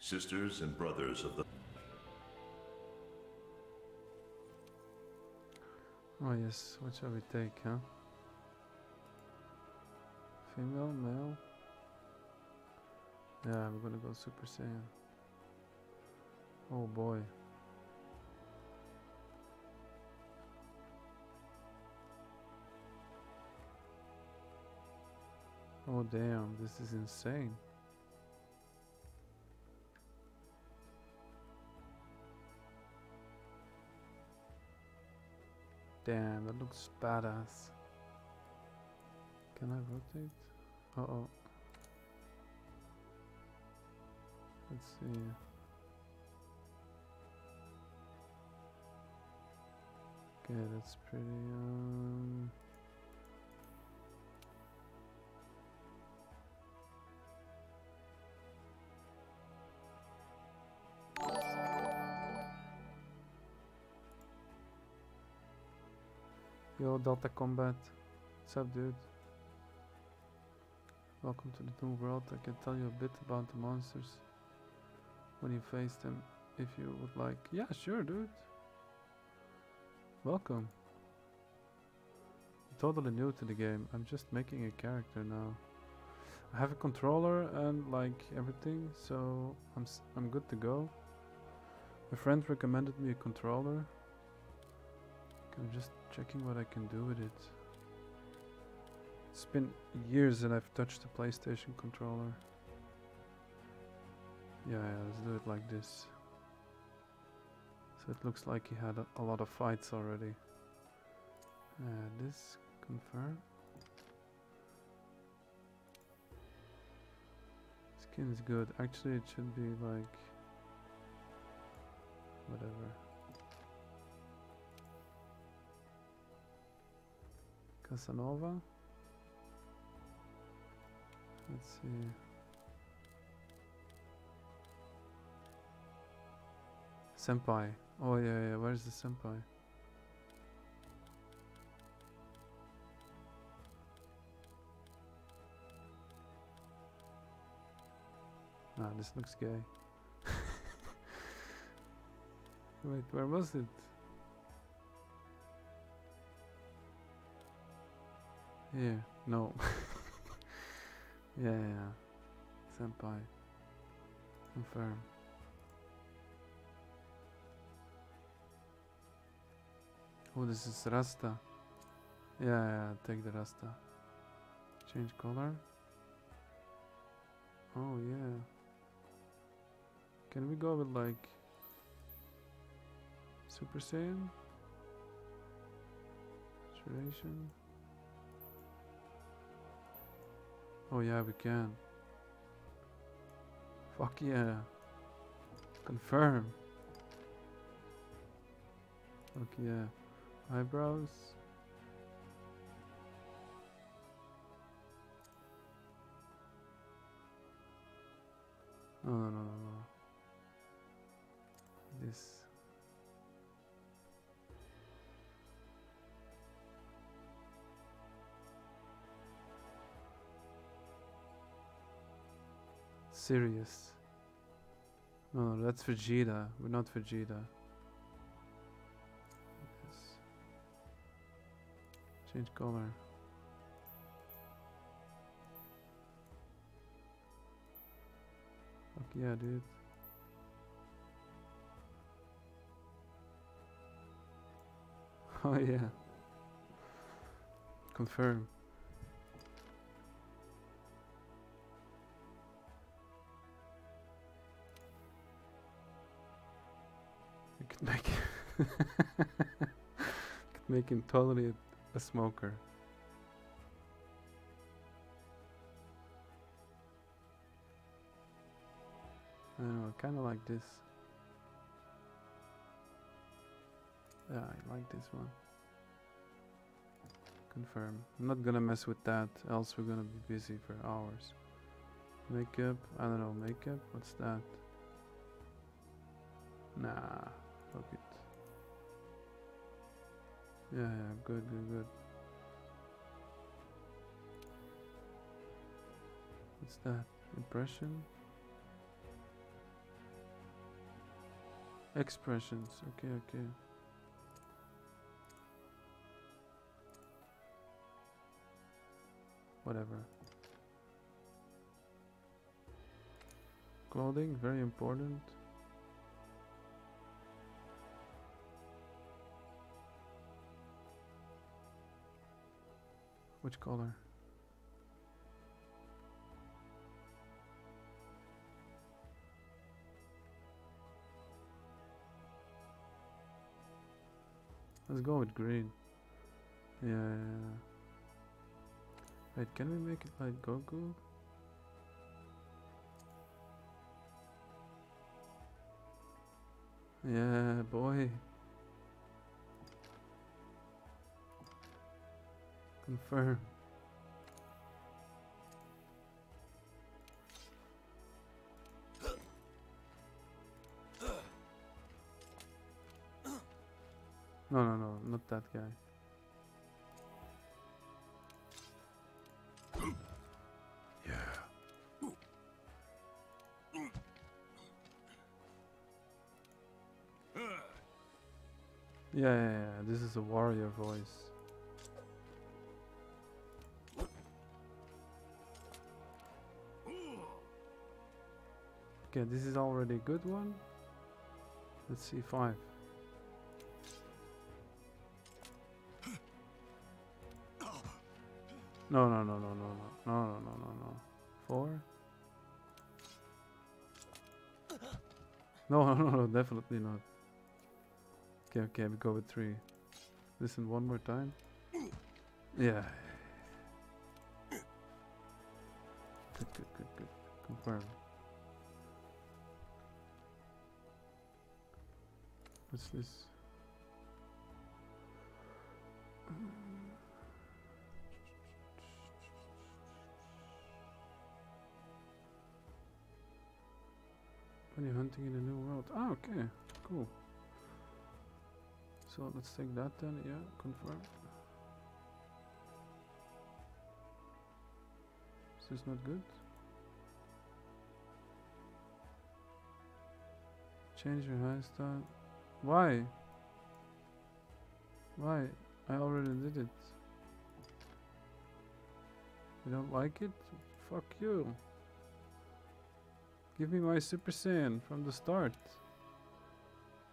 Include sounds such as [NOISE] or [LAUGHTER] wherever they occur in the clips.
sisters and brothers of the Oh yes, what shall we take, huh? Female, male? Yeah, I'm gonna go Super Saiyan. Oh boy. Oh damn, this is insane. Damn, that looks badass. Can I rotate? Uh oh. Let's see. Okay, that's pretty um Yo, Delta Combat. What's up, dude? Welcome to the new world. I can tell you a bit about the monsters when you face them if you would like. Yeah, sure, dude. Welcome. I'm totally new to the game. I'm just making a character now. I have a controller and like everything, so I'm s I'm good to go. My friend recommended me a controller. I'm just checking what I can do with it. It's been years that I've touched a PlayStation controller. Yeah, yeah, let's do it like this. So it looks like he had a, a lot of fights already. Uh, this confirm. Skin is good. Actually, it should be like whatever. Casanova. Let's see. Senpai. Oh yeah, yeah. Where's the senpai? Ah, this looks gay. [LAUGHS] Wait, where was it? Here, no. [LAUGHS] yeah, yeah. Senpai. Confirm. Oh, this is Rasta. Yeah, yeah, take the Rasta. Change color. Oh, yeah. Can we go with like Super Saiyan? Duration. Oh yeah, we can. Fuck yeah. Confirm. Fuck yeah. Eyebrows. No, no, no, Serious. No, no, that's Vegeta. We're not Vegeta. Change color. Fuck yeah, dude. [LAUGHS] Oh yeah. Confirm. Could make [LAUGHS] could make him totally a, a smoker. I don't know, kind of like this. Yeah, I like this one. Confirm. I'm not gonna mess with that, else we're gonna be busy for hours. Makeup, I don't know, makeup? What's that? Nah, fuck it. Yeah, yeah, good, good, good. What's that? Impression? Expressions. Okay, okay. Whatever. Clothing, very important. Which color? Let's go with green. Yeah. Wait, can we make it like Goku? Yeah, boy. Confirm. No, no, no, not that guy. Yeah. Yeah, yeah, yeah. This is a warrior voice. Okay, this is already a good one. Let's see, five. No, no, no, no, no, no, no, no, no, no, no. Four. No, no, no, definitely not. Okay, okay, we go with three. Listen one more time. Yeah. Good, good, good, good. Confirm. What's this? When you're hunting in a new world. Ah, okay. Cool. So let's take that then. Yeah, confirm. This is this not good? Change your hairstyle. Why? Why? I already did it. You don't like it? Fuck you. Give me my Super Saiyan from the start.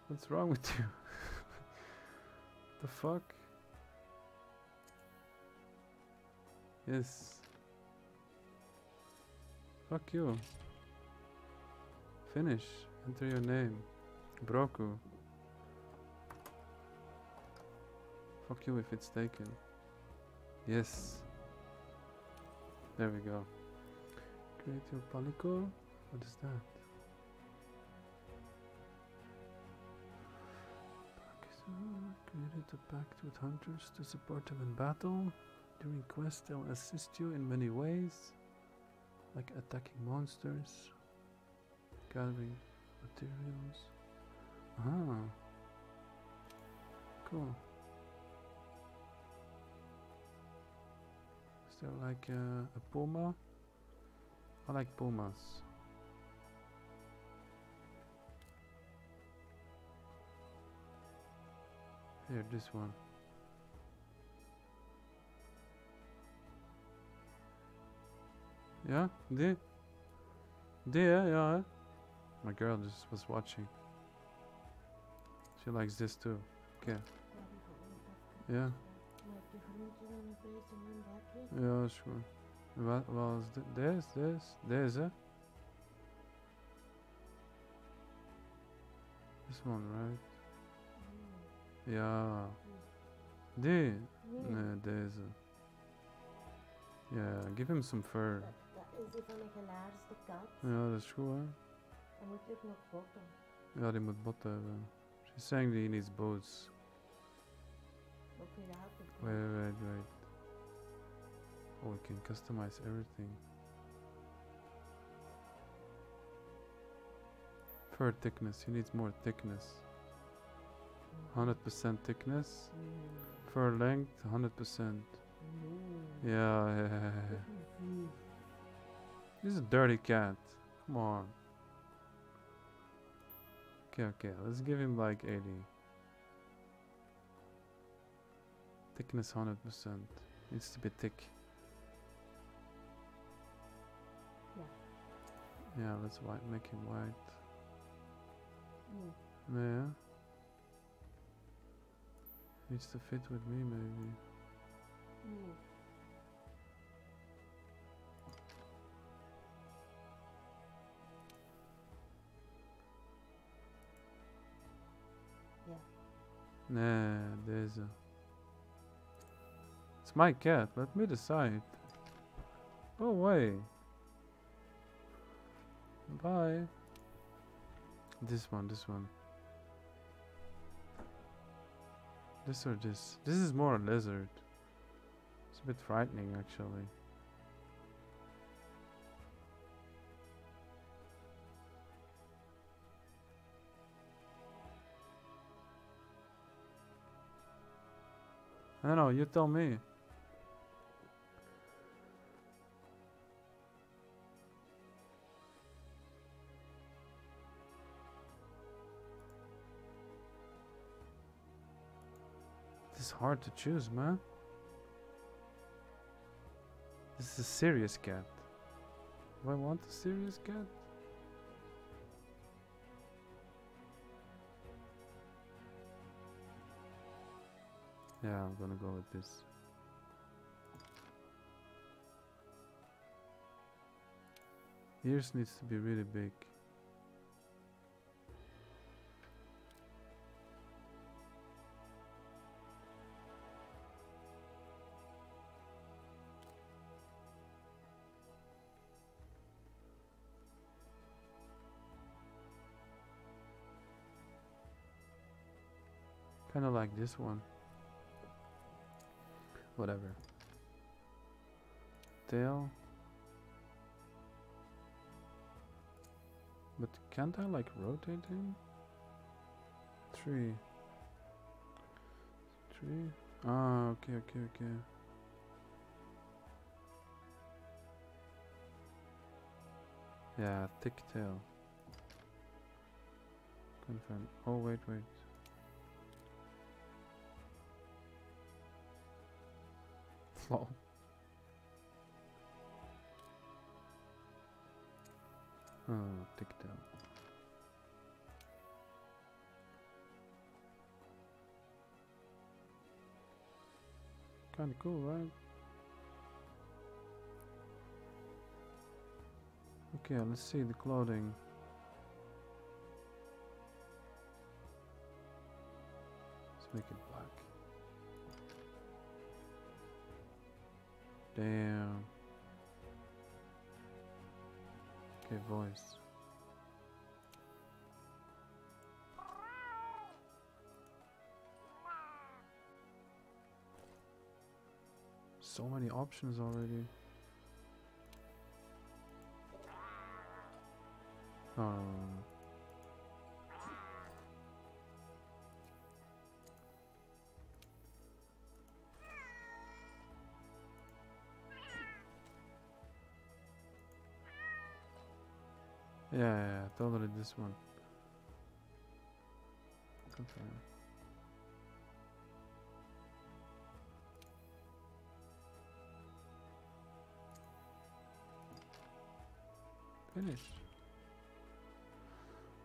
What's wrong with you? [LAUGHS] the fuck? Yes. Fuck you. Finish. Enter your name. Broku. Fuck you if it's taken. Yes. There we go. Create your palico. What is that? Created a pact with hunters to support them in battle. During quests, they'll assist you in many ways, like attacking monsters, gathering materials. Ah, cool. There like a, a puma? I like pumas. Here, this one. Yeah, the, the, yeah, yeah. My girl just was watching. She likes this too. Okay. Yeah. Ja, sure. What was dit? This, this, deze? This one, right? Die? Nee, deze. Yeah, give him some fur. Dat is die van eh? een gelaarste kat. Ja, dat is goed, hè? Dan moet ook nog botten. Ja, die moet botten hebben. Uh, She's saying that he needs boats. Wait, wait, wait. Oh, we can customize everything. Fur thickness, he needs more thickness. 100% thickness. Fur length, 100%. Yeah, yeah, yeah, yeah. He's a dirty cat. Come on. Okay, okay, let's give him like 80. Thickness 100%. Needs to be thick. Yeah. Yeah, let's white, make him white. Mm. Yeah. Needs to fit with me, maybe. Yeah. Nah, there's a. My cat. Let me decide. Oh, Go away. Bye. This one, this one. This or this? This is more a lizard. It's a bit frightening, actually. I don't know, you tell me. Is hard to choose, man. This is a serious cat. Do I want a serious cat? Yeah, I'm gonna go with this. Ears needs to be really big. This one. Whatever. Tail. But can't I like rotate him? Three. Three. Ah, okay, okay, okay. Yeah, thick tail. Confirm. Oh, wait, wait. Lol. Oh, thick tail. Kinda cool, right? Okay, let's see the clothing. Let's make it Damn. Good voice. So many options already. Oh. Yeah, yeah, this one. Confirm. Finished.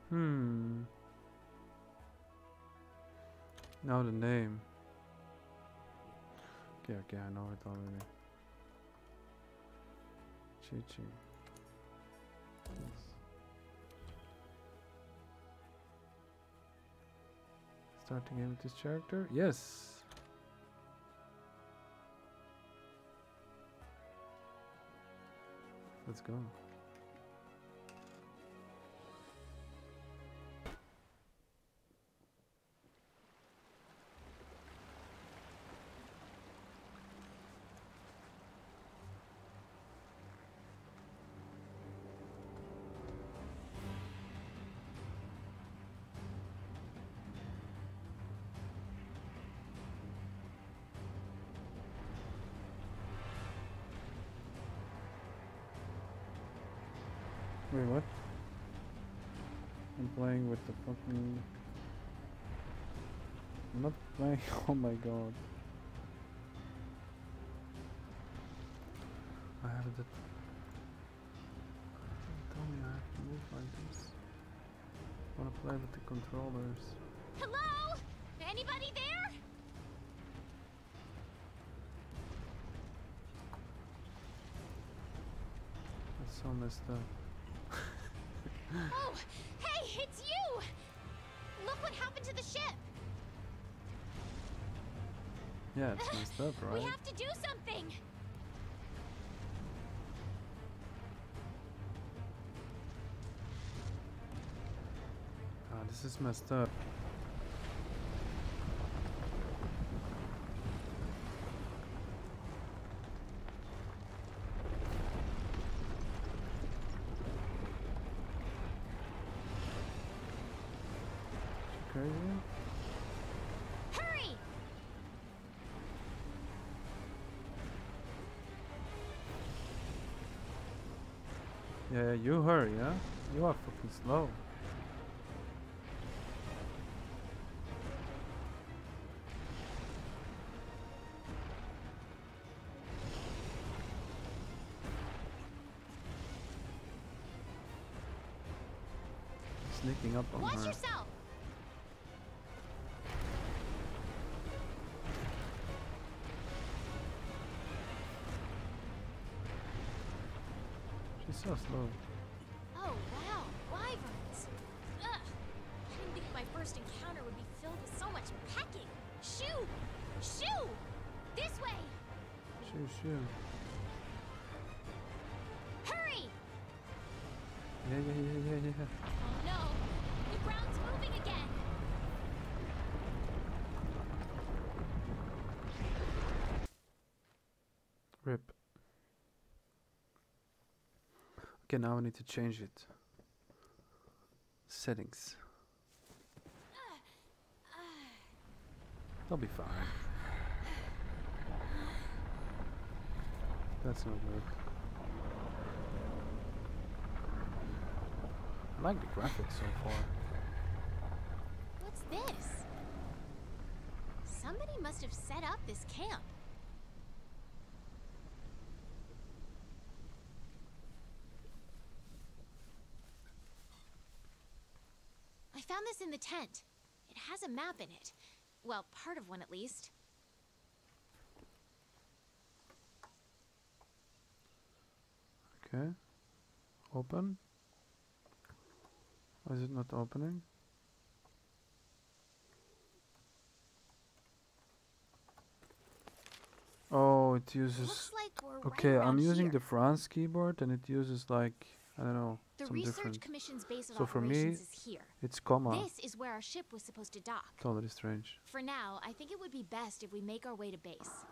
Hmm. Now the name. Okay, okay, I know it already. Chi Chi. Yes. Start the game with this character? Yes! Let's go. Not. [LAUGHS] Oh my god. I have the. Tell me I have to move like this. I wanna play with the controllers. Hello? Anybody there? That's so messed up. [LAUGHS] Oh, hey, it's you! Look what happened to the ship. Yeah, it's messed up, right? We have to do something. Ah, this is messed up. Yeah, you hurry, huh? You are fucking slow. Sneaking up on Watch her. yourself! She's so slow. Okay, now I need to change it. Settings. That'll be fine. That's not good. I like the graphics so far. What's this? Somebody must have set up this camp. I found this in the tent. It has a map in it. Well, part of one at least. Okay. Open. Why is it not opening? Oh, it uses. Like Okay, I'm using here. the France keyboard and it uses like I don't know The some research different. commission's base of So for me, operations is here. It's comma. This is where our ship was supposed to dock. Totally strange. For now, I think it would be best if we make our way to base.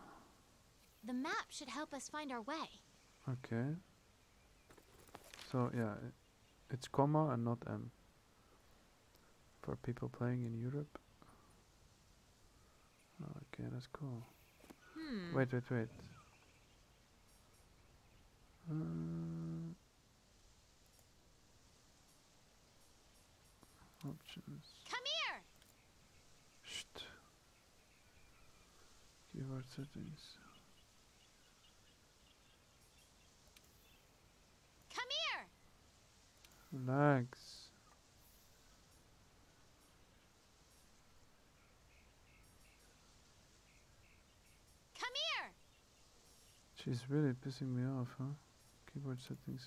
The map should help us find our way. Okay. So yeah, it's comma and not M. For people playing in Europe. Okay, that's cool. Hmm. Wait, wait, wait. Uh, options. Come here! Shh. Keyword settings. Come here! Relax. Come here! She's really pissing me off, huh? Keyboard settings.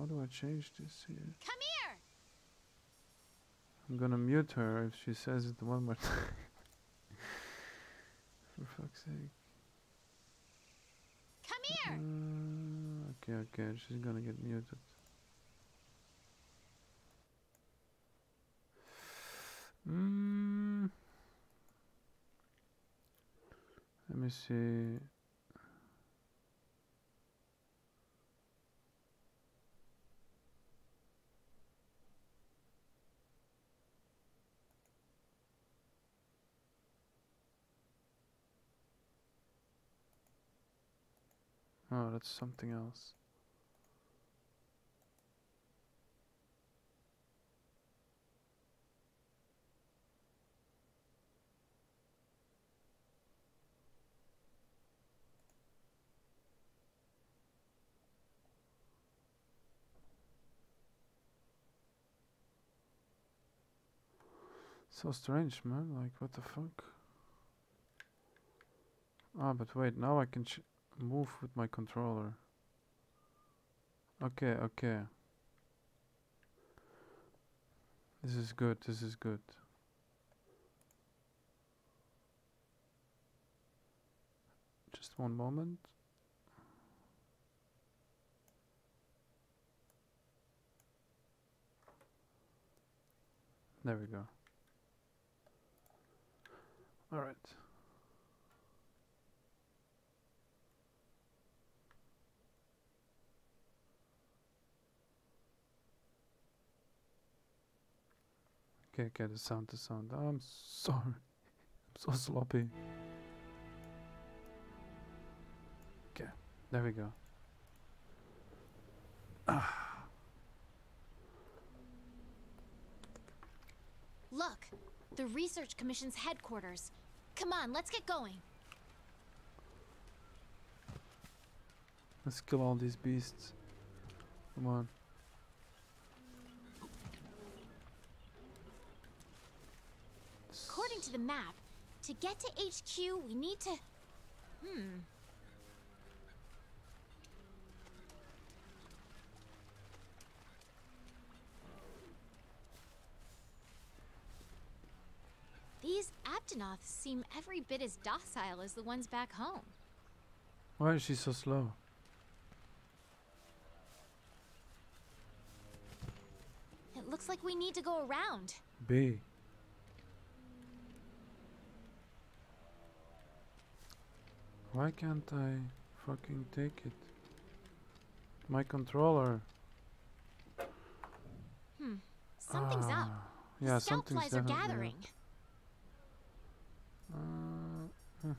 How do I change this here? Come here! I'm gonna mute her if she says it one more [LAUGHS] time. For fuck's sake. Come here! Uh, okay, okay, she's gonna get muted. Mm. Let me see. Oh, that's something else. So strange, man. Like, what the fuck? Ah, but wait, now I can move with my controller. Okay, okay. This is good, this is good. Just one moment. There we go. All Okay, okay, the sound, the sound. I'm sorry. I'm so sloppy. Okay, there we go. Look, the Research Commission's headquarters. Come on, let's get going. Let's kill all these beasts. Come on. According to the map, to get to HQ, we need to. Hmm. These Aptonoths seem every bit as docile as the ones back home. Why is she so slow? It looks like we need to go around. B. Why can't I fucking take it? My controller. Hmm. Something's up. Ah, Yeah, the scout something's flies are up. gathering. Uh, [LAUGHS]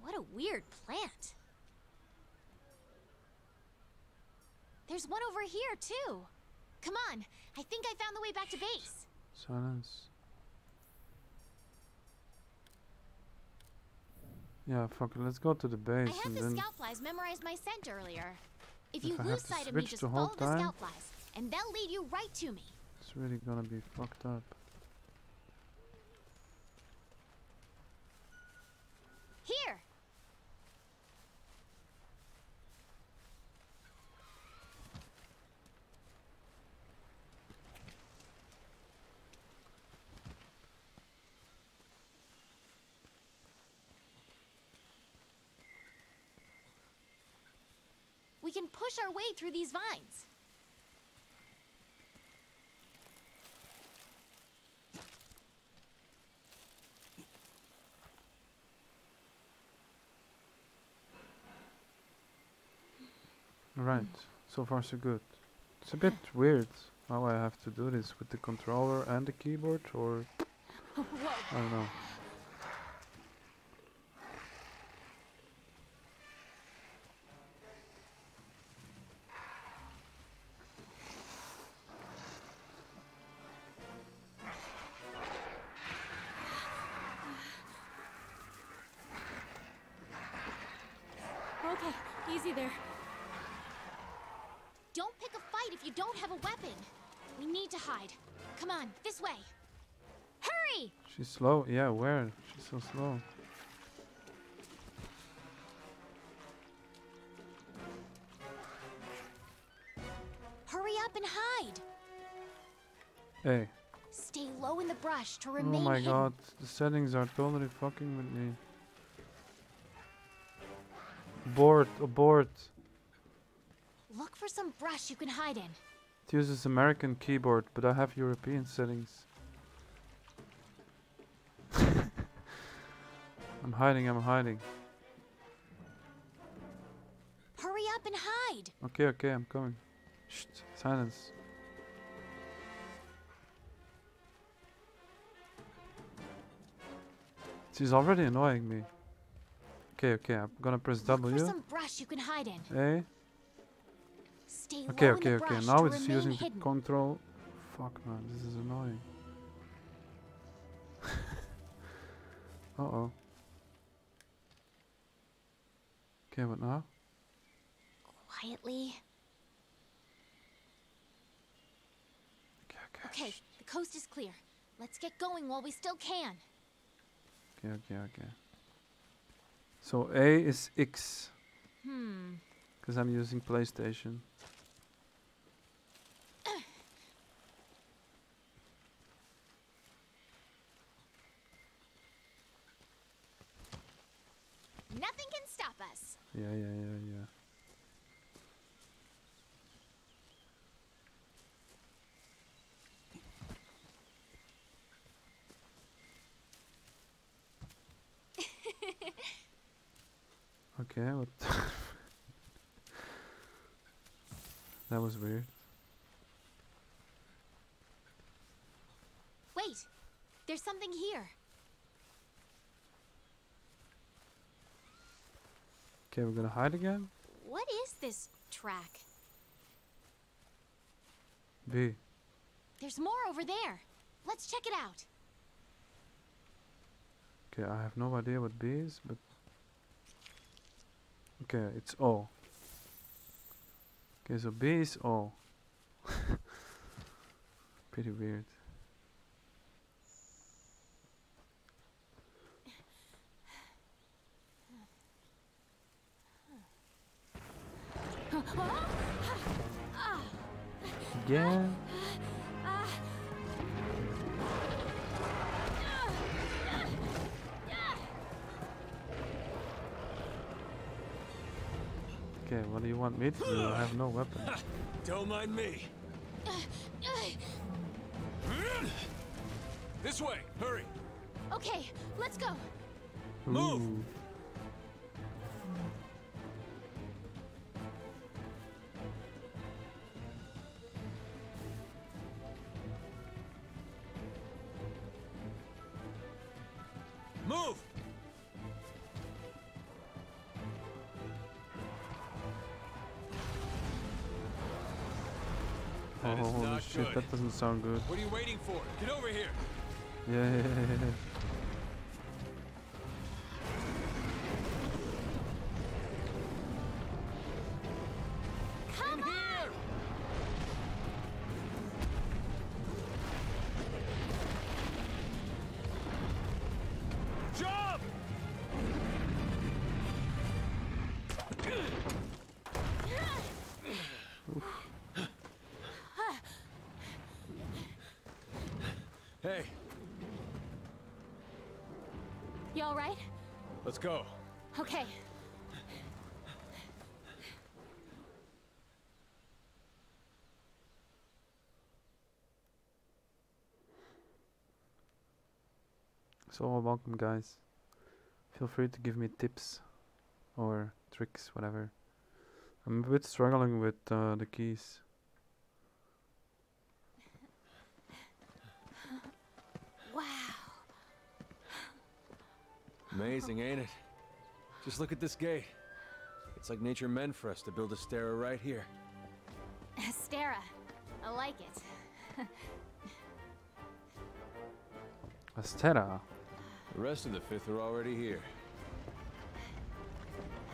What a weird plant. There's one over here, too. Come on. I think I found the way back to base. Silence. Yeah, fuck it. Let's go to the base I had the scout flies memorize my scent earlier. If If you I lose sight of me, just follow the time? scout flies, and they'll lead you right to me. it's really gonna be fucked up. Here! Can push our way through these vines. Right. So far so good. It's a bit weird how I have to do this with the controller and the keyboard or [LAUGHS] I don't know. Slow. Yeah, where? She's so slow. Hurry up and hide. Hey. Stay low in the brush to remain. Oh remain my hidden. god, the settings are totally fucking with me. Abort, abort. Look for some brush you can hide in. It uses American keyboard, but I have European settings. I'm hiding, I'm hiding. Hurry up and hide. Okay, okay, I'm coming. Shh, silence. She's already annoying me. Okay, okay, I'm gonna press Look for W. some brush you can hide in. A. Stay Okay, okay, okay. Now it's using hidden. the control. Fuck, man, this is annoying. [LAUGHS] uh oh. Okay, what now? quietly. Okay, okay. Okay, the coast is clear. Let's get going while we still can. Okay, okay, okay. So A is X, Hmm. because I'm using PlayStation. Nothing can stop us. Yeah, yeah, yeah, yeah. [LAUGHS] okay, what? [LAUGHS] that was weird. Wait, there's something here. Okay, we're gonna hide again. What is this track? B. There's more over there. Let's check it out. Okay, I have no idea what B is, but okay, it's O. Okay, so B is O. [LAUGHS] Pretty weird. Yeah. Okay, what do you want me to do? I have no weapon. Don't mind me. This way, hurry. Okay, let's go. Move. Ooh. Move. Sound good. What are you waiting for? Get over here. Yeah, So welcome guys. Feel free to give me tips or tricks, whatever. I'm a bit struggling with uh, the keys. Wow. Amazing, ain't it? Just look at this gate. It's like nature meant for us to build a stair right here. Stara. I like it. Astera. The rest of the fifth are already here.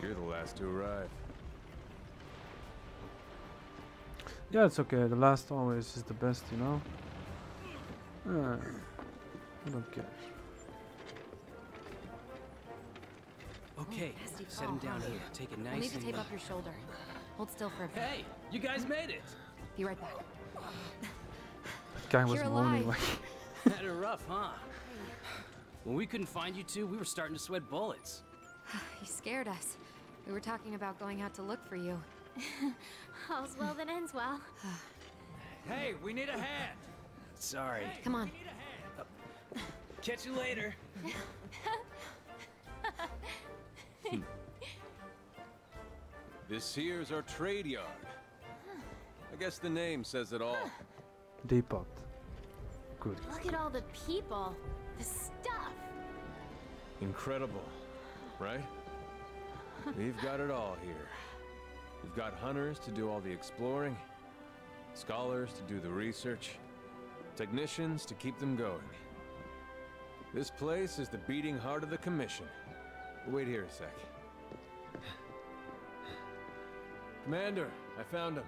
You're the last to arrive. Yeah, it's okay. The last always is the best, you know? Uh, I don't care. Okay, Nasty set him down here. Take it I'll nice need to and tape up your shoulder. Hold still for a bit. Hey, you guys made it. Be right back. That guy was You're moaning like. Had it rough, huh? When we couldn't find you two, we were starting to sweat bullets. [SIGHS] You scared us. We were talking about going out to look for you. [LAUGHS] All's well that ends well. [SIGHS] Hey, we need a hand. Sorry. Come on. [SIGHS] Catch you later. [LAUGHS] This here's our trade yard. I guess the name says it all. Depot. Good. Look at all the people. The stuff. Incredible, right? We've got it all here. We've got hunters to do all the exploring, scholars to do the research, technicians to keep them going. This place is the beating heart of the Commission. Wait here a sec. Commander, I found him.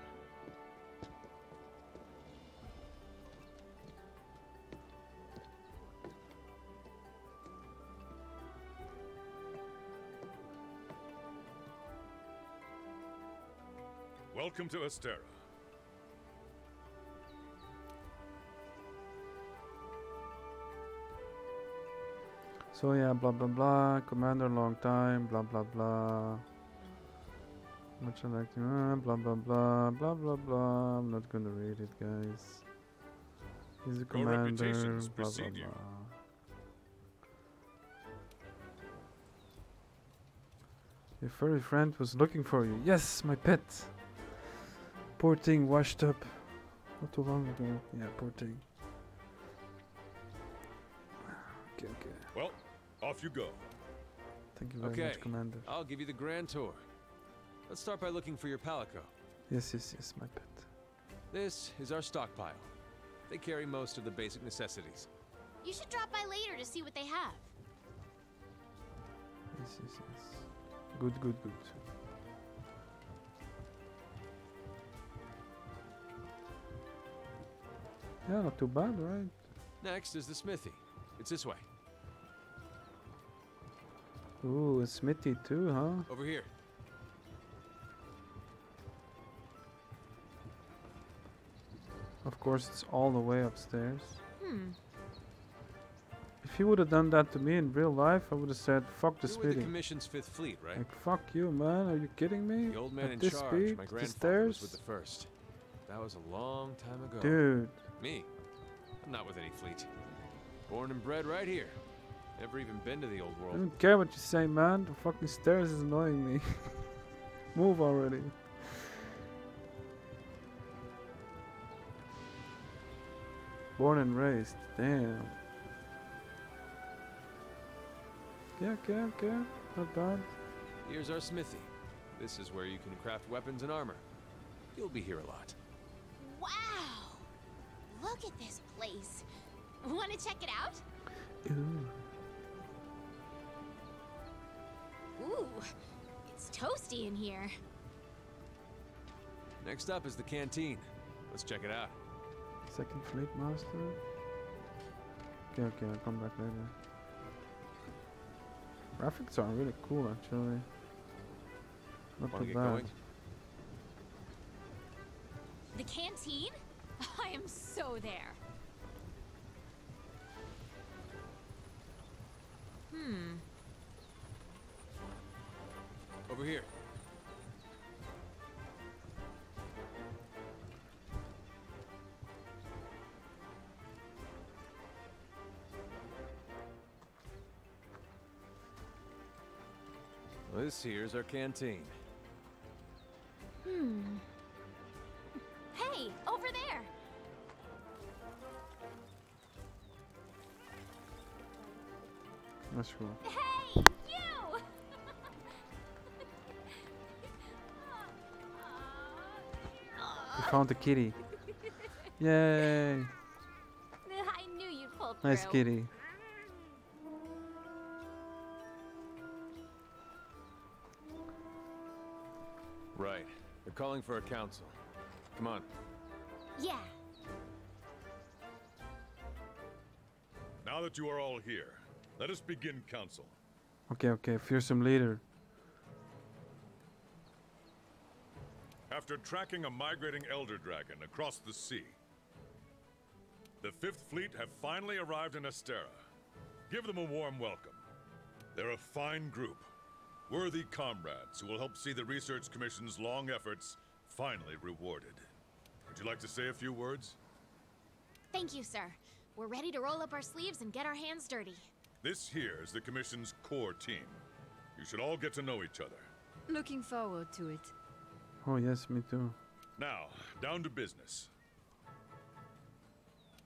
Welcome to Astera. So yeah, blah blah blah. Commander, long time. Blah blah blah. Much I like uh, blah blah blah blah blah blah. I'm not gonna read it, guys. He's a commander. reputations Blah blah blah. Your furry friend was looking for you. Yes, my pet. Poor thing washed up. Not too long ago. Yeah, poor thing. Okay, okay. Well, off you go. Thank you very Okay. much, Commander. I'll give you the grand tour. Let's start by looking for your palico. Yes, yes, yes, my pet. This is our stockpile. They carry most of the basic necessities. You should drop by later to see what they have. Yes, yes, yes. Good, good, good. Yeah, not too bad, right? Next is the smithy. It's this way. Ooh, a smithy too, huh? Over here. Of course, it's all the way upstairs. Hmm. If he would have done that to me in real life, I would have said, fuck the You the smithy. Commission's Fifth Fleet, right? Like, fuck you, man. Are you kidding me? The old man At in this charge, speed? my the grandfather, was with the first. That was a long time ago. Dude. Me? I'm not with any fleet. Born and bred right here. Never even been to the old world. I don't care what you say, man. The fucking stairs is annoying me. [LAUGHS] Move already. Born and raised. Damn. Yeah, okay, okay. Not bad. Here's our smithy. This is where you can craft weapons and armor. You'll be here a lot. Wow! Look at this place. Want to check it out? Ooh. Ooh, it's toasty in here. Next up is the canteen. Let's check it out. Second fleet master. Okay, okay, I'll come back later. Graphics are really cool, actually. Not Wanna too bad. going? The canteen? [LAUGHS] I am so there. Hmm. Over here. This here's our canteen. That's cool. Hey, you! We found the kitty. Yay! I knew you'd pull through. Nice kitty. Right. They're calling for a council. Come on. Yeah. Now that you are all here, let us begin council. Okay, okay, fearsome leader. After tracking a migrating Elder Dragon across the sea, the Fifth Fleet have finally arrived in Astera. Give them a warm welcome. They're a fine group, worthy comrades who will help see the Research Commission's long efforts finally rewarded. Would you like to say a few words? Thank you, sir. We're ready to roll up our sleeves and get our hands dirty. This here is the Commission's core team. You should all get to know each other. Looking forward to it. Oh yes, me too. Now, down to business.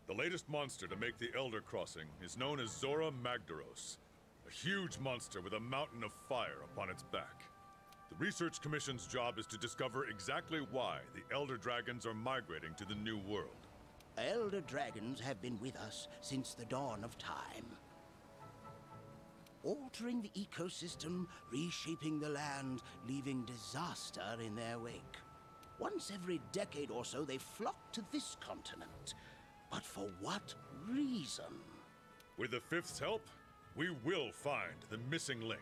The latest monster to make the Elder Crossing is known as Zorah Magdaros, a huge monster with a mountain of fire upon its back. The Research Commission's job is to discover exactly why the Elder Dragons are migrating to the New World. Elder dragons have been with us since the dawn of time. Altering the ecosystem, reshaping the land, leaving disaster in their wake. Once every decade or so, they flock to this continent. But for what reason? With the Fifth's help, we will find the missing link.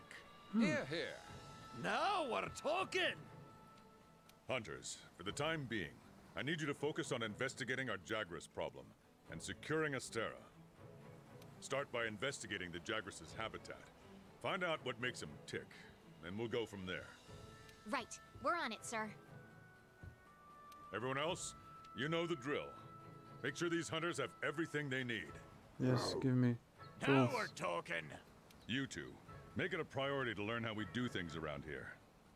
Hmm. Here, here. Now we're talking! Hunters, for the time being, I need you to focus on investigating our Jagras problem and securing Astera. Start by investigating the Jagras' habitat. Find out what makes them tick, and we'll go from there. Right. We're on it, sir. Everyone else, you know the drill. Make sure these hunters have everything they need. Yes, give me Now we're talking! You two, make it a priority to learn how we do things around here.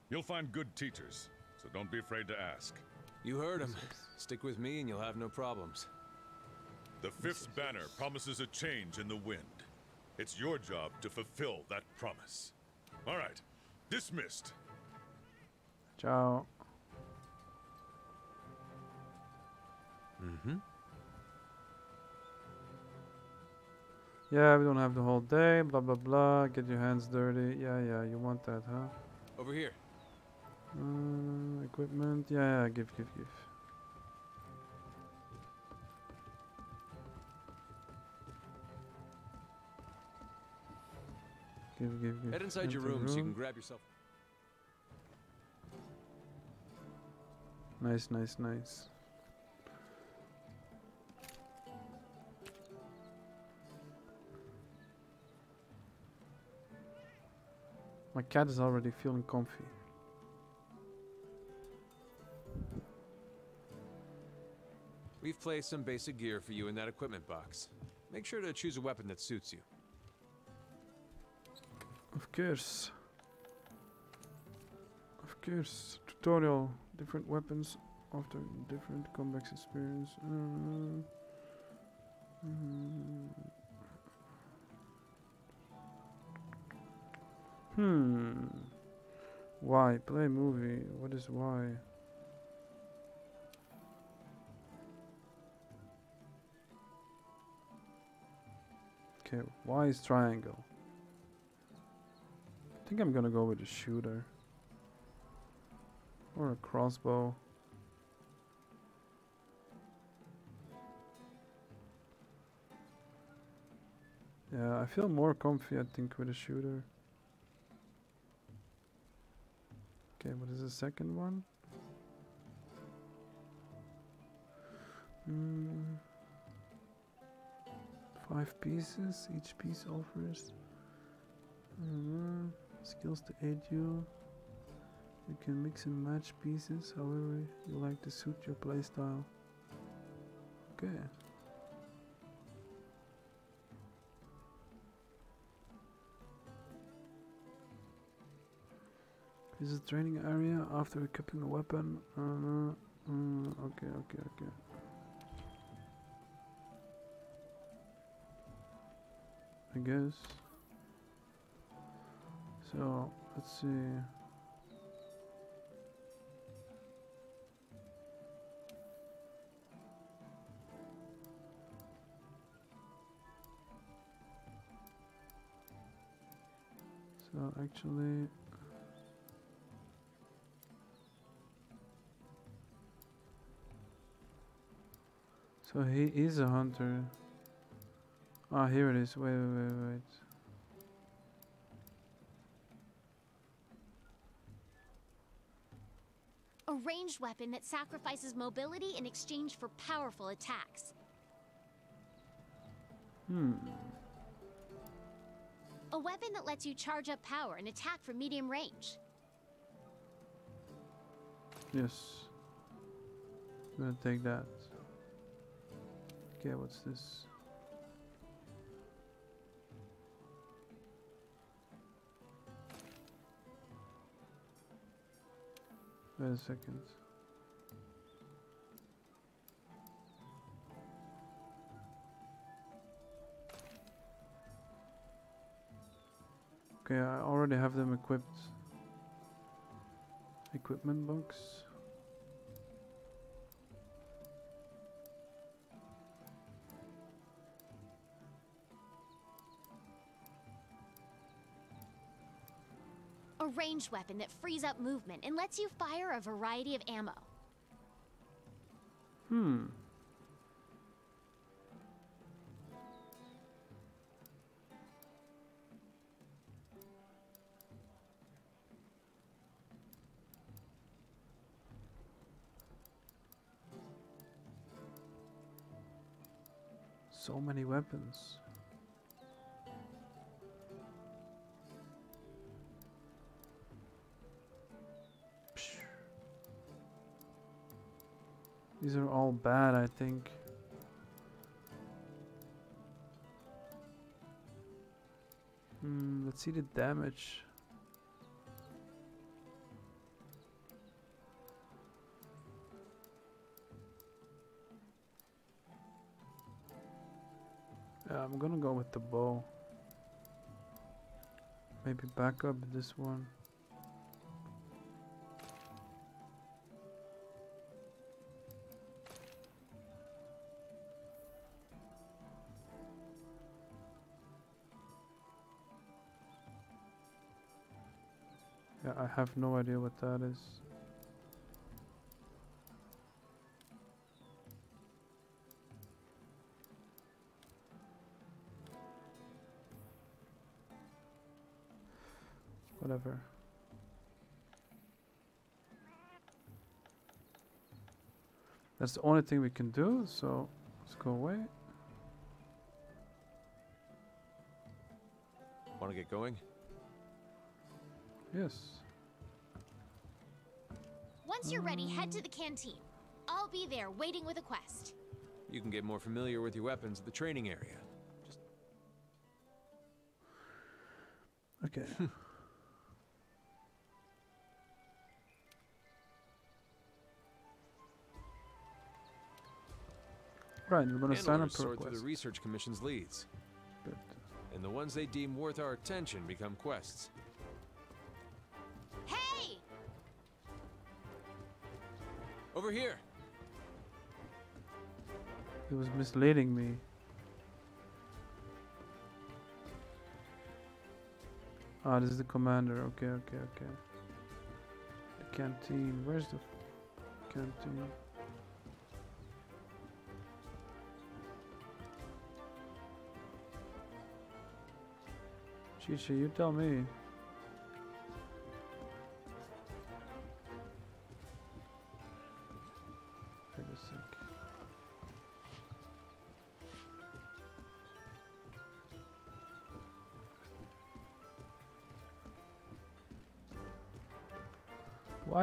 You'll find good teachers, so don't be afraid to ask. You heard him. Stick with me and you'll have no problems. The fifth banner promises a change in the wind. It's your job to fulfill that promise. All right, dismissed. Ciao. Mm-hmm. Yeah, we don't have the whole day, blah blah blah. Get your hands dirty. Yeah, yeah, you want that, huh? Over here. Uh, equipment. Yeah, yeah, give, give, give. Give, give, give. Head inside your Enter room so you can grab yourself. Nice, nice, nice. My cat is already feeling comfy. We've placed some basic gear for you in that equipment box. Make sure to choose a weapon that suits you. Of course. Of course. Tutorial. Different weapons after different combat experience. Uh, mm. Hmm. Why? Play movie. What is why? Okay, why is triangle? I think I'm gonna go with a shooter. Or a crossbow. Yeah, I feel more comfy I think with a shooter. Okay, what is the second one? Mm. Five pieces, each piece offers Mhm. Skills to aid you. You can mix and match pieces however you like to suit your playstyle. Okay. This is a training area after equipping a weapon. Uh, uh, okay, okay, okay. I guess. So, let's see. So actually So he is a hunter. Ah, here it is. Wait, wait, wait, wait. Ranged weapon that sacrifices mobility in exchange for powerful attacks. Hmm. A weapon that lets you charge up power and attack from medium range. Yes. I'm gonna take that. Okay, what's this? Wait a second. Okay, I already have them equipped. Equipment box. Ranged weapon that frees up movement and lets you fire a variety of ammo. Hmm. So many weapons. These are all bad, I think. Hmm, let's see the damage. Yeah, I'm gonna go with the bow. Maybe back up this one. Have no idea what that is. Whatever. That's the only thing we can do, so let's go away. Want to get going? Yes. Once you're ready, head to the mm. canteen. I'll be there waiting with a quest. You can get more familiar with your weapons at the training area. Okay. [LAUGHS] right, we're gonna sign up for a sort through quest. the research commission's leads, Good. and the ones they deem worth our attention become quests. Over here. He was misleading me. Ah, this is the commander. Okay, okay, okay. The canteen. Where's the canteen? Chichi, you tell me.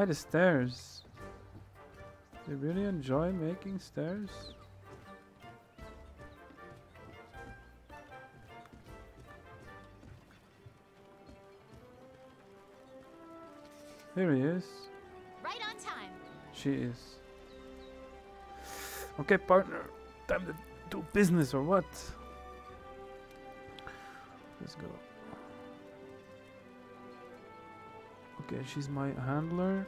The stairs? They really enjoy making stairs? Here he is. Right on time. She is. Okay, partner. Time to do business or what? Let's go. Okay, she's my handler.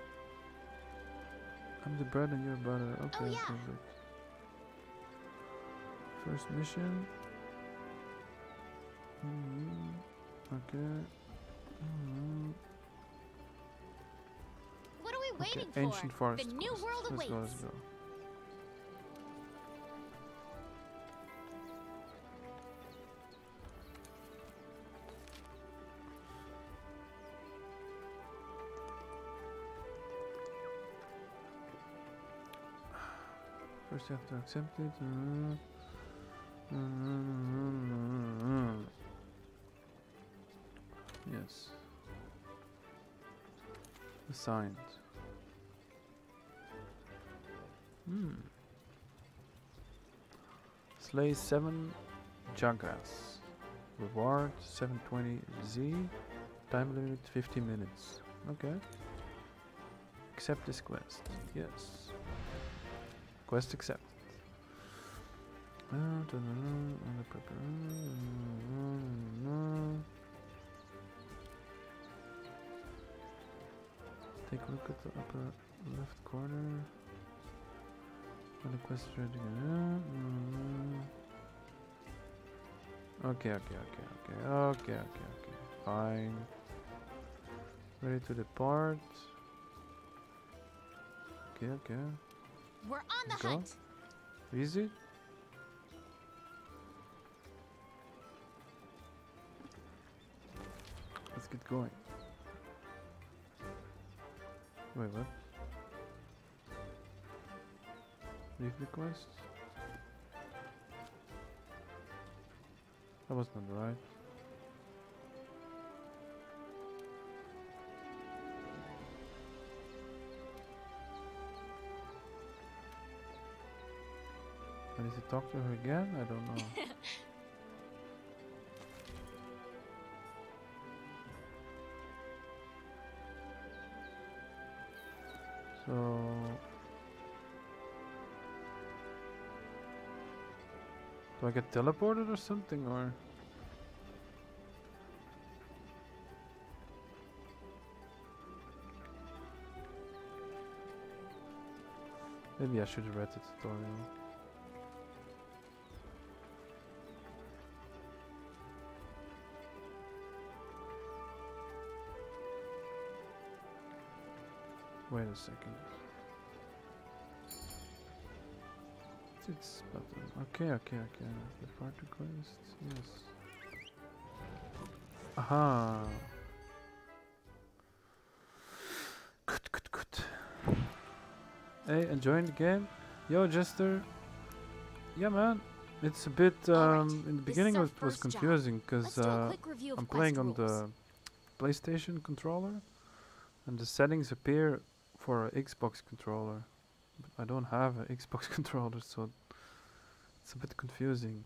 I'm the bread and you're butter. Okay, yeah. perfect. First mission. Mhm. Okay. Mhm. What are we Okay, waiting for? ancient forest. the new world let's awaits. Go, let's go. First have to accept it. uh, Yes. Assigned. Hmm. Slay 7 Jagras. Reward 720Z. Time limit 50 minutes. Okay. Accept this quest. Yes. Quest accepted. Take a look at the upper left corner. When the quest is ready. Okay, okay, okay, okay, okay, okay, okay. Fine. Ready to depart. Okay, okay. We're on the Go. hunt. Easy. Let's get going. Wait, what? Leave the quest? That was not right. Need to talk to her again? I don't know. [LAUGHS] so do I get teleported or something or Maybe I should have read the tutorial. A second. It's button. Okay, okay, okay. The party quest. Yes. Aha. Good, good, good. Hey, enjoying the game? Yo, Jester. Yeah, man. It's a bit um in the beginning it was confusing because uh, quick review of I'm playing on the PlayStation controller, and the settings appear for a Xbox controller. But I don't have an [LAUGHS] Xbox controller, so it's a bit confusing.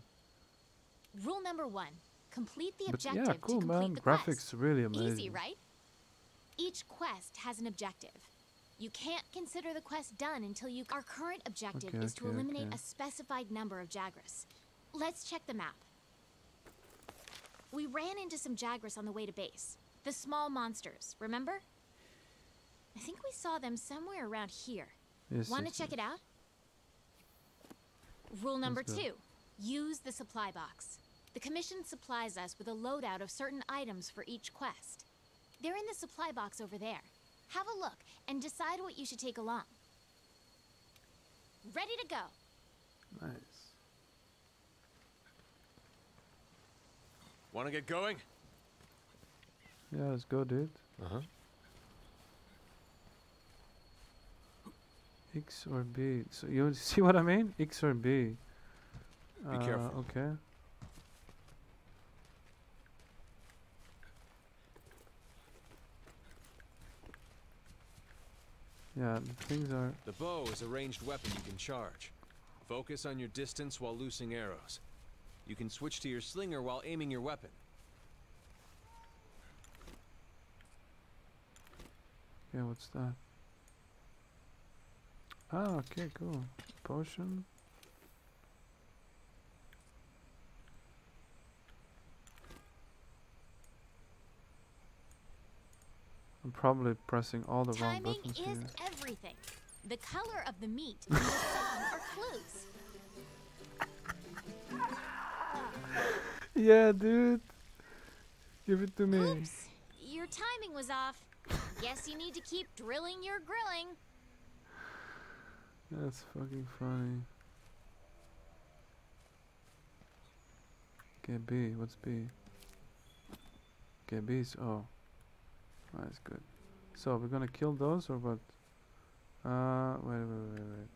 Rule number one: complete the but objective yeah, cool to complete man. the Graphics quest. really amazing. Easy, right? Each quest has an objective. You can't consider the quest done until you. Our current objective Okay, is to eliminate okay. a specified number of Jagras. Let's check the map. We ran into some Jagras on the way to base. The small monsters, remember? I think we saw them somewhere around here. Yes, Want to yes, check yes. it out? Rule number two use the supply box. The Commission supplies us with a loadout of certain items for each quest. They're in the supply box over there. Have a look and decide what you should take along. Ready to go. Nice. Want to get going? Yeah, let's go, dude. Uh X or B. So you [LAUGHS] see what I mean? X or B. Be careful. Uh, Okay. Yeah, the things are. The bow is a ranged weapon you can charge. Focus on your distance while loosing arrows. You can switch to your slinger while aiming your weapon. Yeah, what's that? Ah, okay, cool. Potion. I'm probably pressing all the wrong Timing buttons is here. everything. The color of the meat and the song are clues. [LAUGHS] Yeah, dude. Give it to me. Oops, your timing was off. Guess you need to keep drilling your grilling. That's fucking funny. Okay, B. What's B? Okay, B's. Oh. That's good. So, we're gonna kill those or what? Uh, wait, wait, wait, wait.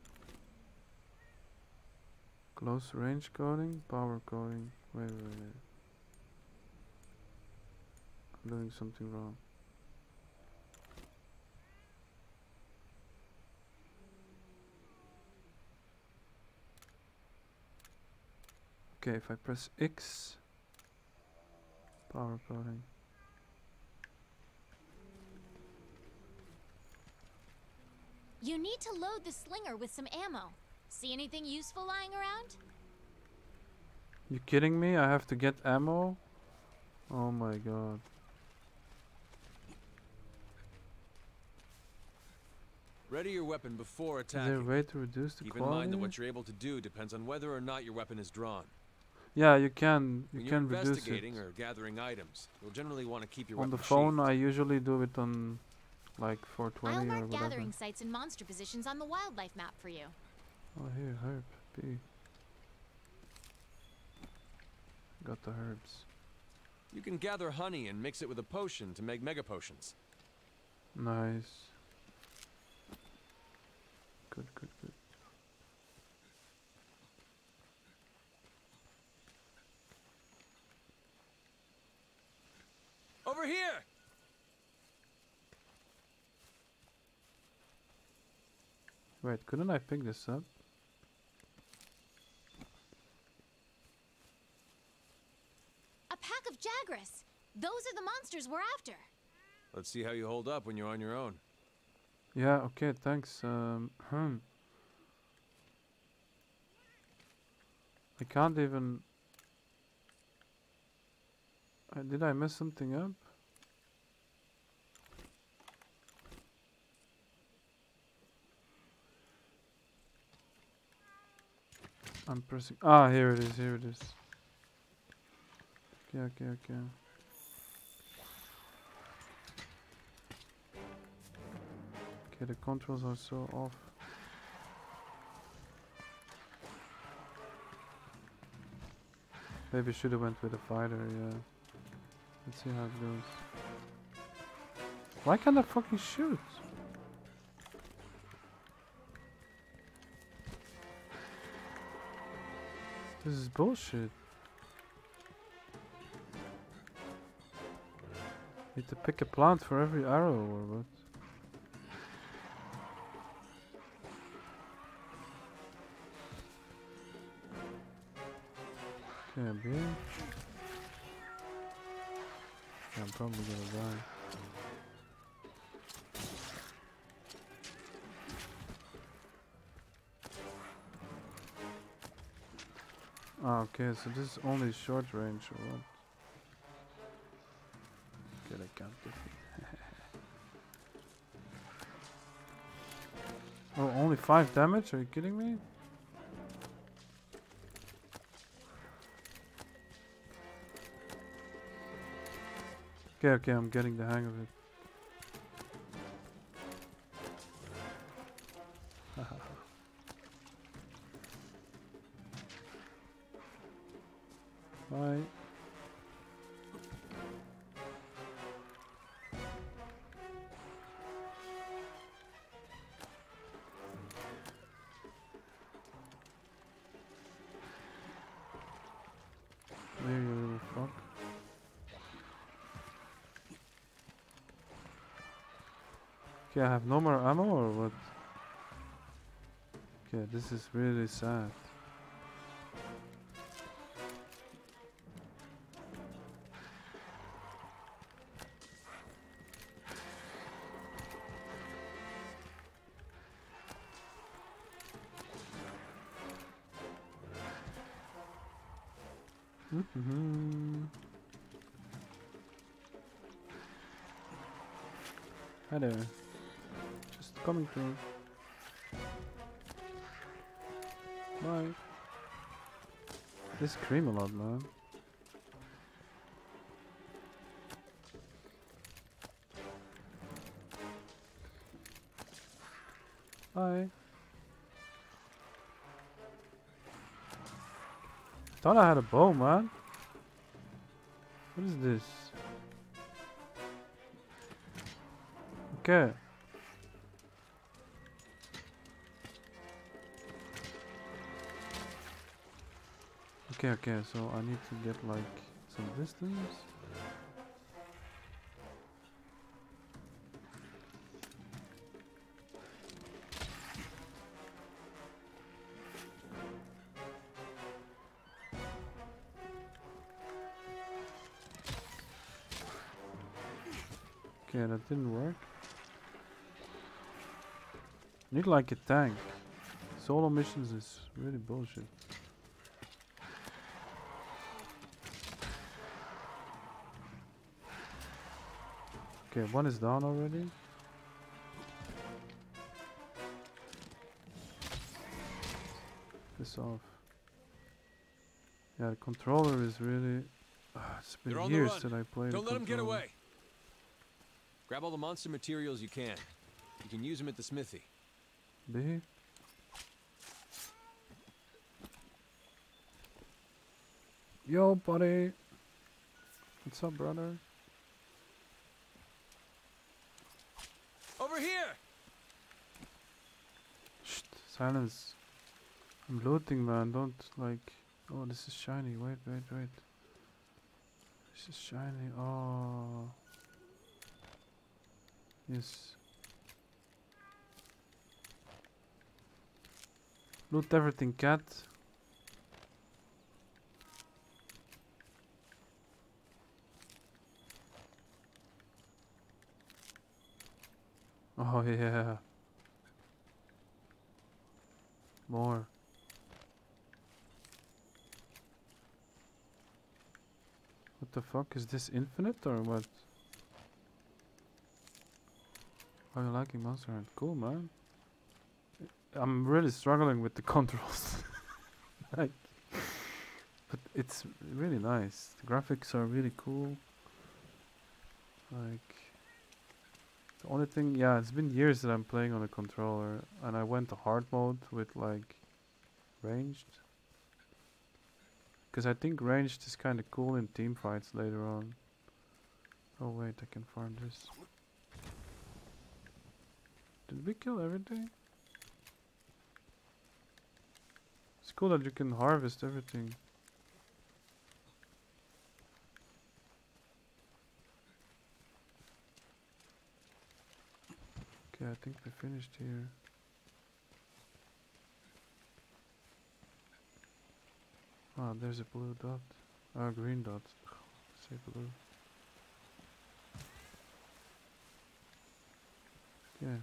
Close range coating, power coating. Wait, wait, wait. I'm doing something wrong. Okay, if I press X, power coating. You need to load the slinger with some ammo. See anything useful lying around? You kidding me? I have to get ammo? Oh my god. Ready your weapon before attacking. Is there a way to reduce the Keep in mind that what you're able to do depends on whether or not your weapon is drawn. Yeah, you can you When you're can reduce it. or gathering items, you'll generally want to keep your On the phone, sheathed. I usually do it on like I'll 420 or mark whatever. gathering sites and monster positions on the wildlife map for you. Oh, here, herb. B. Got the herbs. You can gather honey and mix it with a potion to make mega potions. Nice. Good, good, good. Over here! Wait, couldn't I pick this up? A pack of Jagras! Those are the monsters we're after. Let's see how you hold up when you're on your own. Yeah, okay, thanks. Um, hmm. I can't even... Uh, did I mess something up? I'm pressing... Ah, here it is, here it is. Okay, okay, okay. Okay, the controls are so off. Maybe should have went with a fighter, yeah. Let's see how it goes. Why can't I fucking shoot? This is bullshit. Need to pick a plant for every arrow or what? Can't be. I'm probably gonna die. Ah, okay, so this is only short range or what? Okay, I can't oh, only 5 damage? Are you kidding me? Okay, okay, I'm getting the hang of it. Okay, I have no more ammo or what? Okay, this is really sad. Bye. They scream a lot, man. Bye. Thought I had a bow, man. What is this? Okay. Okay, so I need to get like some distance. Okay, that didn't work. Need like a tank. Solo missions is really bullshit. Okay, one is down already. Piss off. Yeah, the controller is really. Uh, it's been They're years that I played. Don't let them get away. Grab all the monster materials you can. You can use them at the smithy. B. Yo, buddy. What's up, brother? Over here! Shh, silence. I'm looting, man. Don't like. Oh, this is shiny. Wait, wait, wait. This is shiny. Oh. Yes. Loot everything, cat. Oh [LAUGHS] yeah. More. What the fuck? Is this infinite or what? Are you liking Monster Hunter? Cool, man. I'm really struggling with the [LAUGHS] controls. [LAUGHS] like, but it's really nice. The graphics are really cool. Like, only thing, yeah, it's been years that I'm playing on a controller, and I went to hard mode with like ranged. Because I think ranged is kind of cool in team fights later on. Oh wait, I can farm this. Did we kill everything? It's cool that you can harvest everything. Okay, I think we finished here. Ah, there's a blue dot. Ah, green dot. [SIGHS] Say blue. Yeah.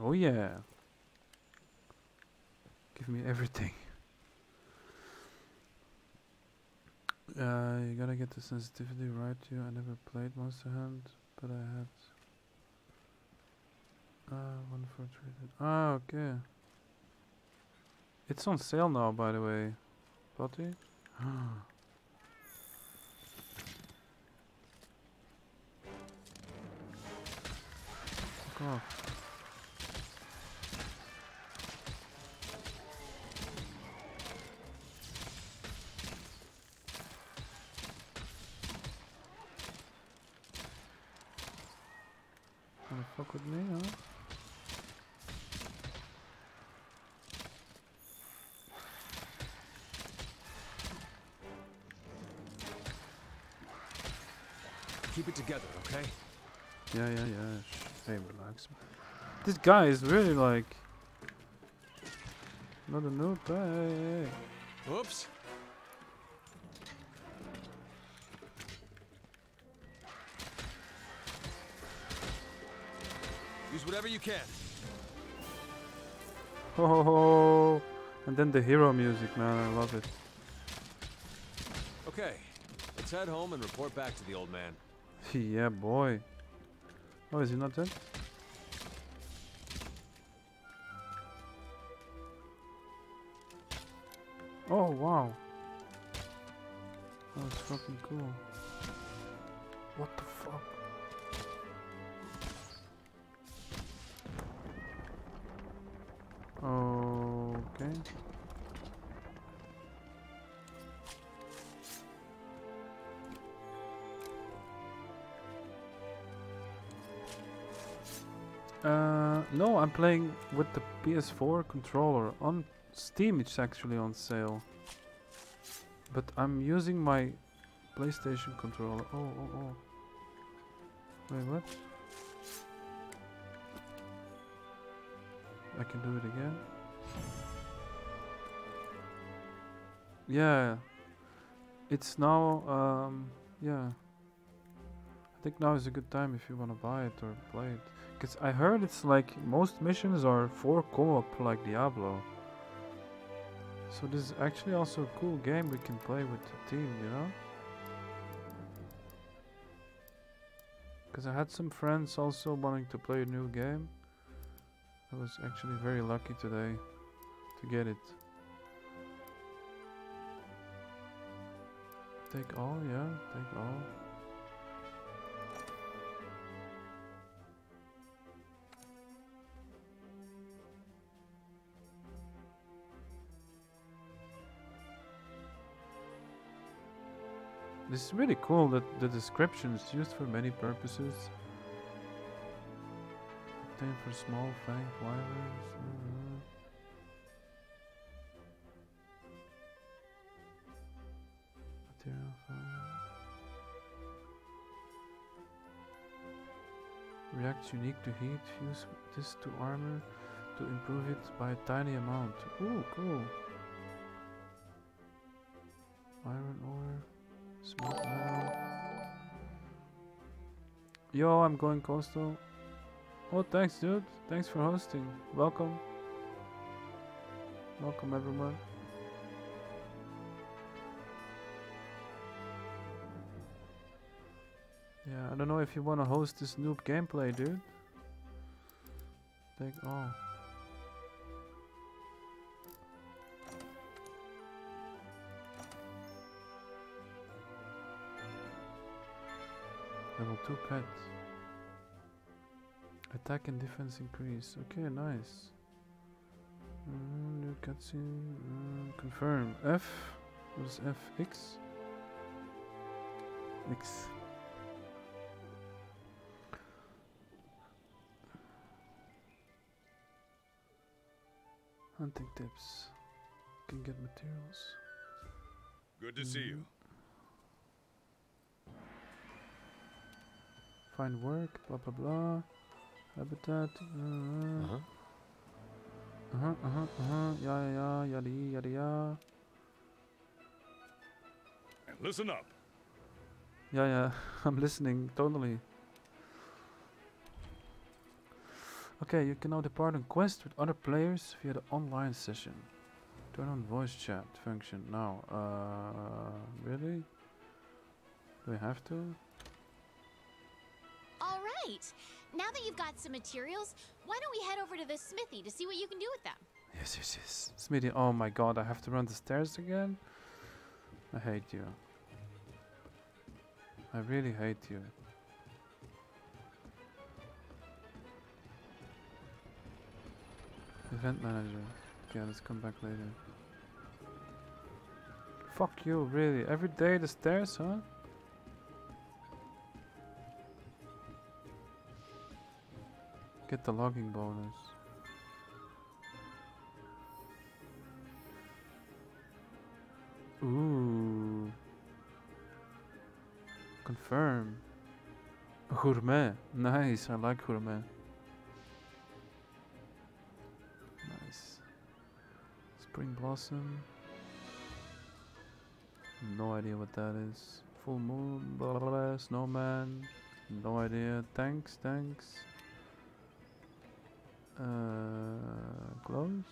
Oh yeah. Give me everything. Uh, you gotta get the sensitivity right here. I never played Monster Hunt, but I had. Uh, one for three. Ah, okay. It's on sale now, by the way. Potty? [GASPS] Fuck off. Wanna fuck with me, huh? Keep it together, okay? Yeah, yeah, yeah. Hey, relax. This guy is really like. Not a noob. Oops. Use whatever you can. Ho ho ho! And then the hero music, man. I love it. Okay, let's head home and report back to the old man. yeah, boy. Oh, is he not dead? Oh, wow. That was fucking cool. What the fuck? I'm playing with the PS4 controller. On Steam, it's actually on sale. But I'm using my PlayStation controller. Oh, oh, oh. Wait, what? I can do it again. Yeah. It's now, um, yeah. I think now is a good time if you want to buy it or play it. Because I heard it's like most missions are for co-op like Diablo. So this is actually also a cool game we can play with the team, you know? Because I had some friends also wanting to play a new game. I was actually very lucky today to get it. Take all, yeah, take all. This is really cool that the description is used for many purposes. Obtained for small fang wyverns. mhm. Material. Reacts unique to heat. Fuse this to armor to improve it by a tiny amount. Ooh, cool. Iron ore. Metal. Yo, I'm going coastal. Oh, thanks, dude. Thanks for hosting. Welcome. Welcome, everyone. Yeah, I don't know if you want to host this noob gameplay, dude. Take all. Oh. Level 2 pet. Attack and defense increase. Okay, nice. Mm, new cutscene. Mm, confirm. F. What is F? X? X. Hunting tips. Can get materials. Good to see you. Find work, blah blah blah. Habitat. Uh Uh-huh. Uh huh. Uh huh. Yeah yeah yeah. Yada yada yada. And listen up. Yeah yeah. [LAUGHS] I'm listening totally. Okay, you can now depart on quest with other players via the online session. Turn on voice chat function now. Uh, really? Do we have to? Now that you've got some materials, why don't we head over to the smithy to see what you can do with them? Yes, yes, yes. Smitty, oh my god, I have to run the stairs again? I hate you. I really hate you. Event manager. Okay, let's come back later. Fuck you, really? Every day the stairs, huh? Get the logging bonus. Ooh. Confirm. Gourmet. Nice. I like gourmet. Nice. Spring blossom. No idea what that is. Full moon. Blah blah blah. Snowman. No idea. Thanks. Thanks. Uh, close.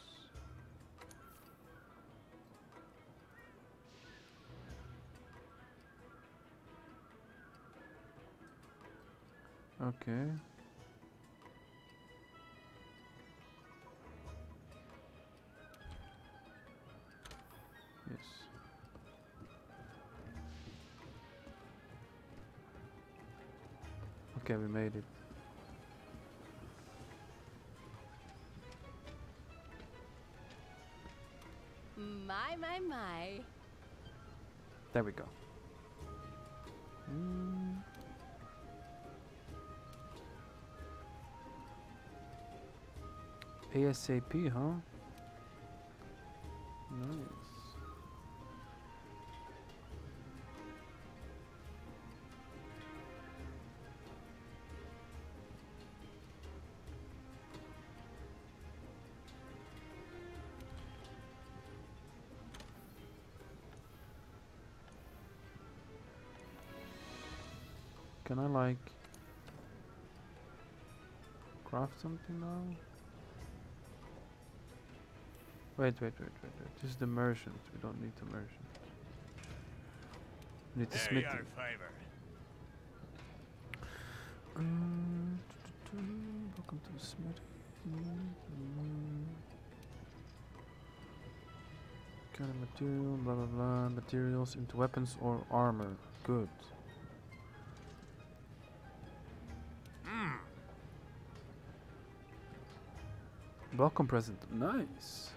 Okay. Yes. Okay, we made it. My, my, my. There we go. Mm. ASAP, huh? Nice. Like craft something now? Wait, wait, wait, wait, wait. This is the merchant. We don't need the merchant. We need the There smithy. you are, Fiver. smith. Mm, Kind of material, blah blah blah. Materials into weapons or armor. Good. Welcome present. Nice.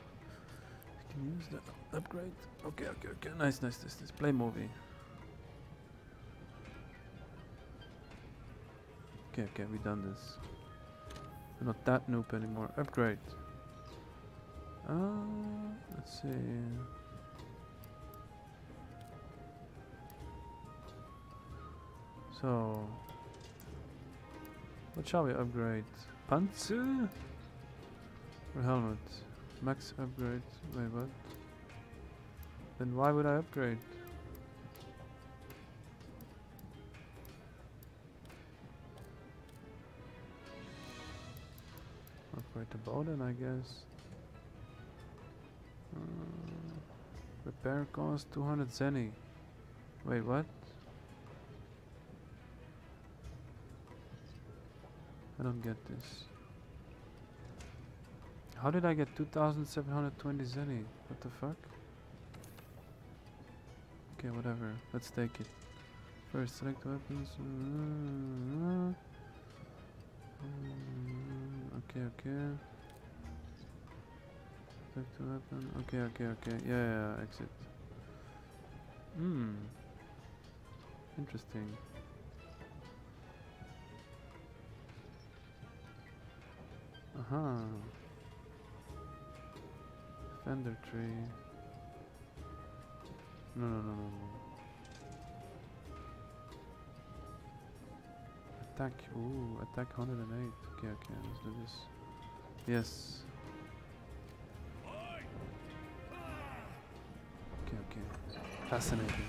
Can use that upgrade. Okay, okay, okay. Nice, nice, nice, nice. Play movie. Okay, okay, we done this. Not that noob anymore. Upgrade. Uh, let's see. So, what shall we upgrade? Panzer helmet? Max upgrade. Wait, what? Then why would I upgrade? Upgrade the bow then, I guess. Uh, repair cost 200 zenny. Wait, what? I don't get this. How did I get 2720 zenny? What the fuck? Okay, whatever. Let's take it. First, select weapons. Uh, mm, okay, okay. Select weapon. Okay, okay, okay. Yeah, yeah, yeah, exit. Hmm. Interesting. Aha. Fender tree. No, no, no, no, no. Attack. Ooh, attack 108. Okay, okay, let's do this. Yes. Okay, okay. Fascinating.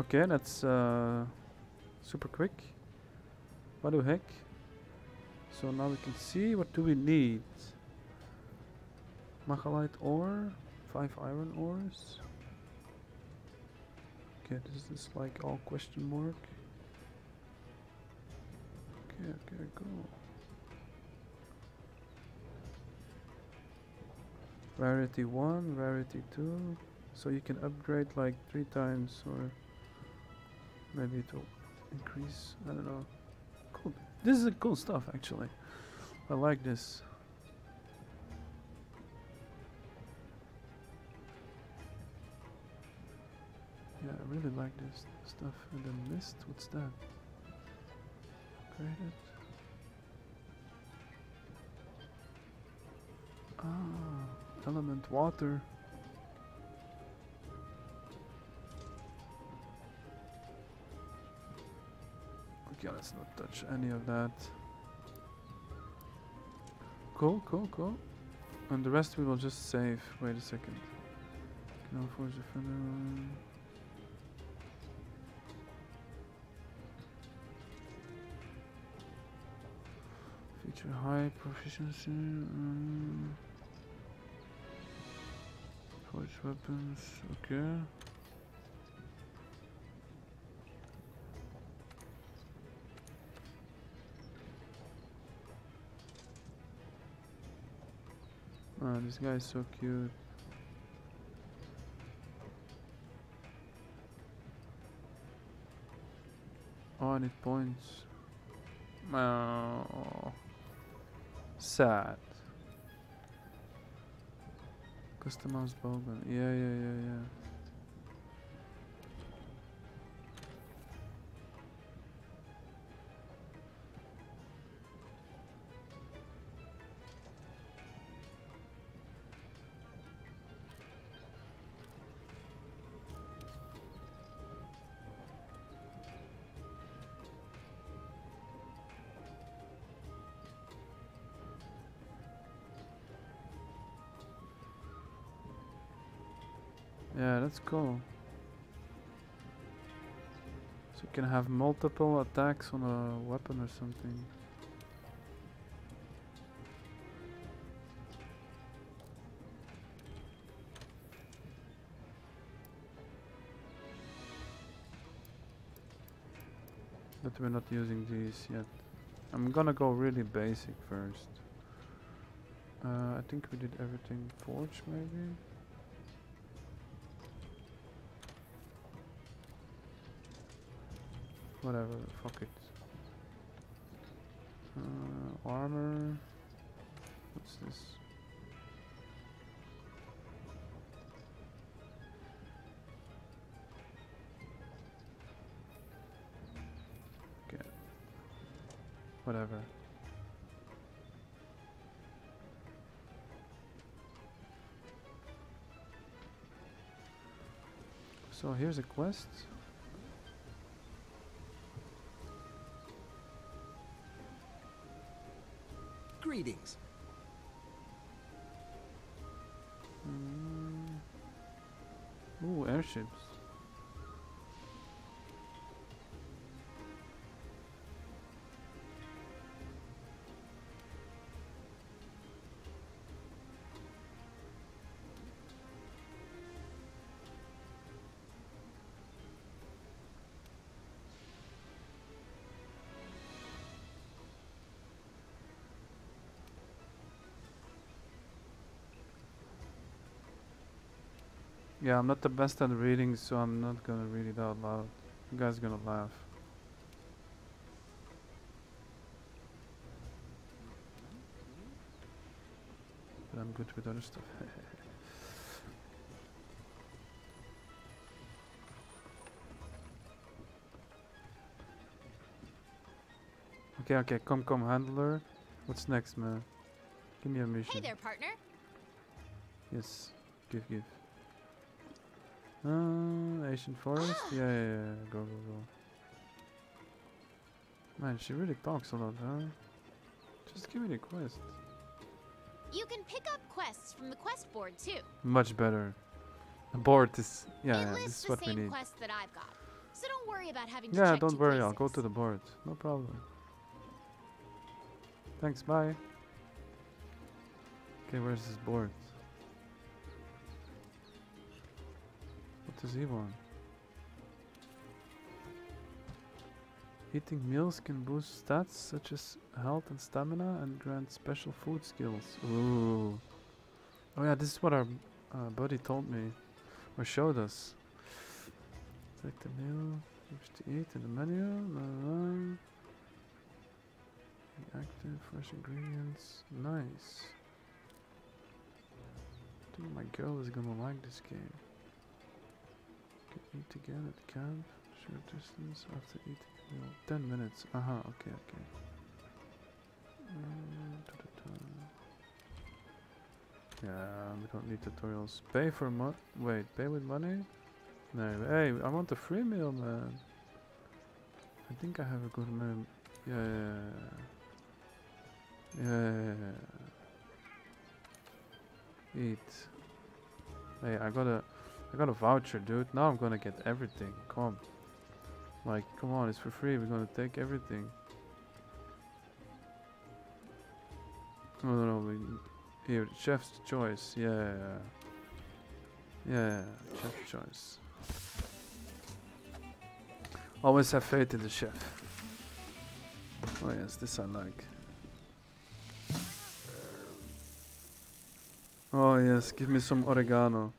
Okay, that's uh, super quick. What the heck? So now we can see what do we need. Machalite ore, five iron ores. Okay, this is like all question mark. Okay, okay, go. Rarity 1, rarity 2. So you can upgrade like 3 times or maybe to increase, I don't know. This is a cool stuff actually. I like this. Yeah, I really like this stuff. And the mist, what's that? Created. Ah, element water. Let's not touch any of that. Cool, cool, cool. And the rest we will just save. Wait a second. Can I forge a? Feature high proficiency. Um, forge weapons. Okay. This guy is so cute. Oh, I need points. Oh, sad. Customized. Yeah, yeah, yeah, yeah. Yeah, that's cool. So you can have multiple attacks on a weapon or something. But we're not using these yet. I'm gonna go really basic first. Uh, I think we did everything forge maybe. Whatever, fuck it. Uh, armor. What's this? Okay. Whatever. So here's a quest. Greetings. Mm. Ooh, airships. Yeah, I'm not the best at reading, so I'm not gonna read it out loud. You guys gonna laugh. But I'm good with other stuff. [LAUGHS] okay, okay, come, come, handler. What's next, man? Give me a mission. Hey there, partner. Yes, give, give. Uh, ancient forest? yeah, yeah, yeah, go, go, go. Man, she really talks a lot, huh? Just give me the quest. You can pick up quests from the quest board too. Much better. The board is, yeah, yeah, this is what we need. quests that I've got. So don't worry about having to Yeah, don't worry, I'll go to the board. No problem. Thanks, bye. Okay, where's this board? Does want? Eating meals can boost stats such as health and stamina and grant special food skills. Ooh. Oh yeah, this is what our uh, buddy told me or showed us. Select the meal, wish to eat in the menu. La, la, la. Active, fresh ingredients. Nice. I think my girl is gonna like this game. Eat again at camp. Short distance after eating meal. 10 minutes. Uh huh, okay, okay. Mm. Yeah, we don't need tutorials. Pay for mo- Wait, pay with money? No, hey, I want a free meal, man. I think I have a good mem. Yeah. Yeah. Eat. Hey, I got a, I got a voucher, dude. Now I'm gonna get everything. Come. Like, come on, it's for free. We're gonna take everything. No, no, no. We, here, chef's choice. Yeah. Yeah, chef's choice. Always have faith in the chef. Oh yes, this I like. Oh yes, give me some oregano.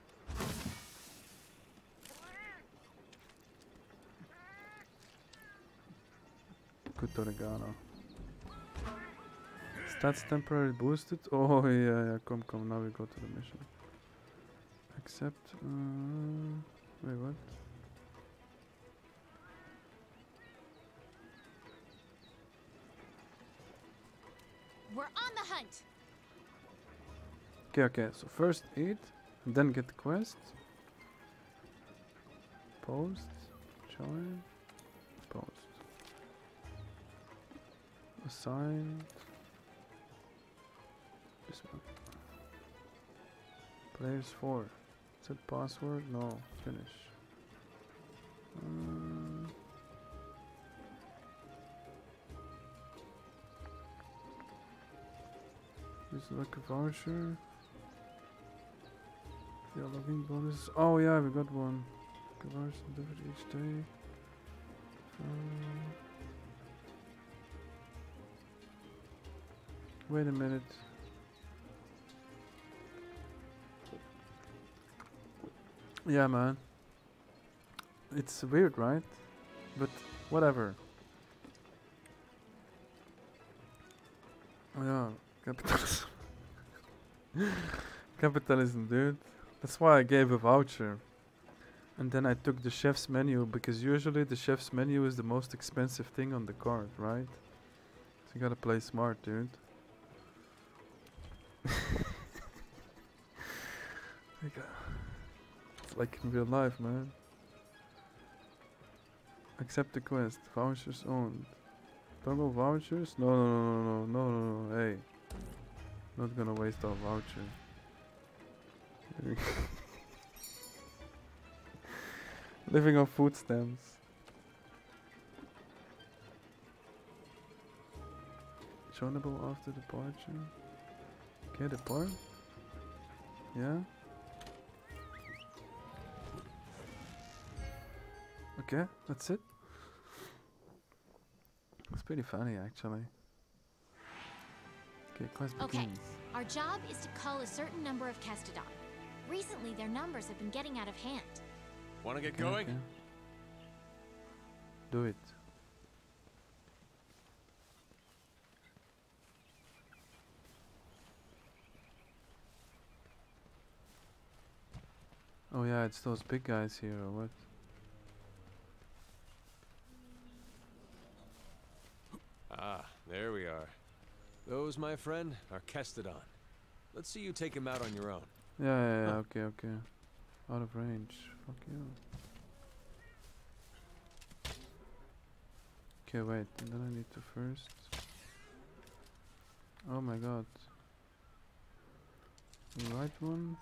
Good oregano. Stats temporarily boosted? [LAUGHS] Oh yeah, yeah, come, come, now we go to the mission. Accept, uh, wait, what? We're on the hunt. Okay, okay, so first eat, and then get the quest. Post, join, post. Assigned. This one. Players 4. Set password? No. Finish. This is like a voucher. Yeah, login bonus. Oh yeah, we got one. Conversion delivered each day. Um, Wait a minute. Yeah, man. It's weird, right? But whatever. Oh, yeah, capitalism. [LAUGHS] capitalism, dude. That's why I gave a voucher. And then I took the chef's menu because usually the chef's menu is the most expensive thing on the card, right? So you gotta play smart, dude. Like, it's like in real life, man. Accept the quest. Vouchers owned. Toggle vouchers? No, no, no, no, no, no, no, Hey, not gonna waste our voucher. [LAUGHS] Living on food stamps. Joinable after departure. Okay, depart. Yeah. Okay, that's it. It's pretty funny, actually. Okay, quest Okay, our job is to cull a certain number of Kestodon. Recently, their numbers have been getting out of hand. Want to get Okay, going? okay. Do it. Oh yeah, it's those big guys here, or what? Ah, there we are. Those, my friend, are Kestodon. Let's see you take him out on your own. Yeah, yeah, yeah, Huh. okay, okay. Out of range. Fuck you. Okay, wait, and then I need to first. Oh my god. The right one.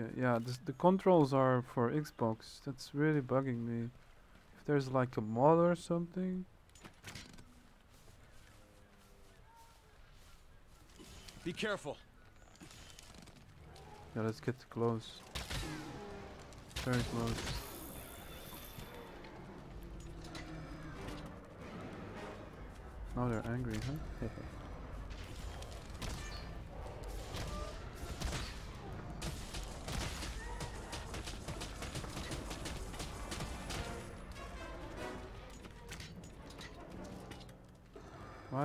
Okay, yeah, this, the controls are for Xbox. That's really bugging me. If there's like a mod or something. Be careful. Yeah, let's get close. Very close. Now they're angry, huh? [LAUGHS]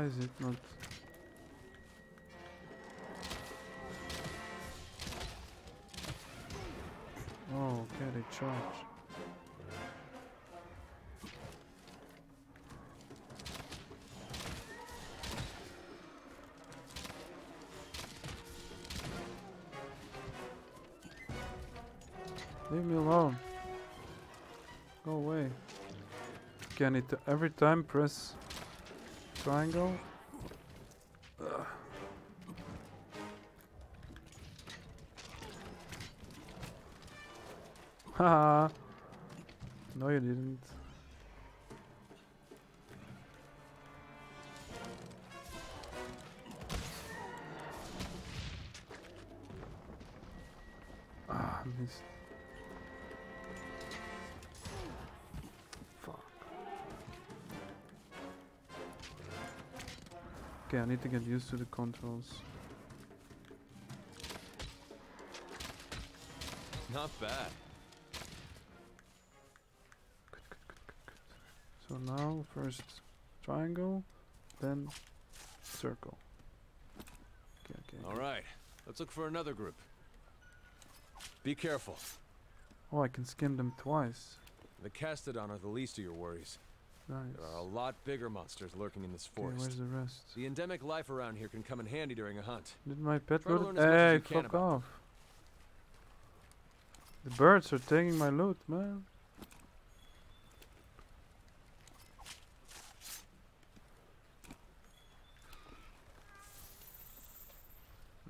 is it not? Oh, okay, they charge. Leave me alone. Go away. Can it every time press triangle. Ugh. Haha. [LAUGHS] no, you didn't. I need to get used to the controls. Not bad. So now first triangle, then circle. Okay, okay. All right. Let's look for another group. Be careful. Oh, I can skim them twice. The Kestodon are the least of your worries. Nice. There are a lot bigger monsters lurking in this Okay, forest. where's the rest? The endemic life around here can come in handy during a hunt. Did my pet Try to go learn to- as much as Hey, fuck off. The birds are taking my loot, man.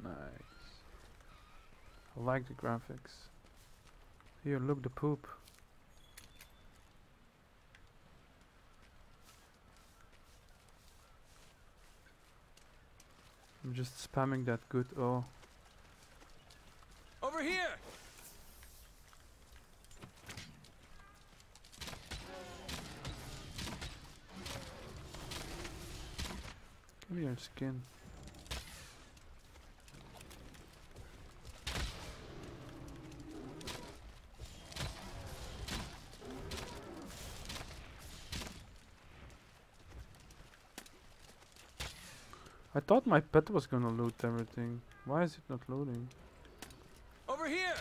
Nice. I like the graphics. Here, look the poop. I'm just spamming that good oh. Over here! Give me your skin. Thought my pet was gonna loot everything. Why is it not loading? Over here!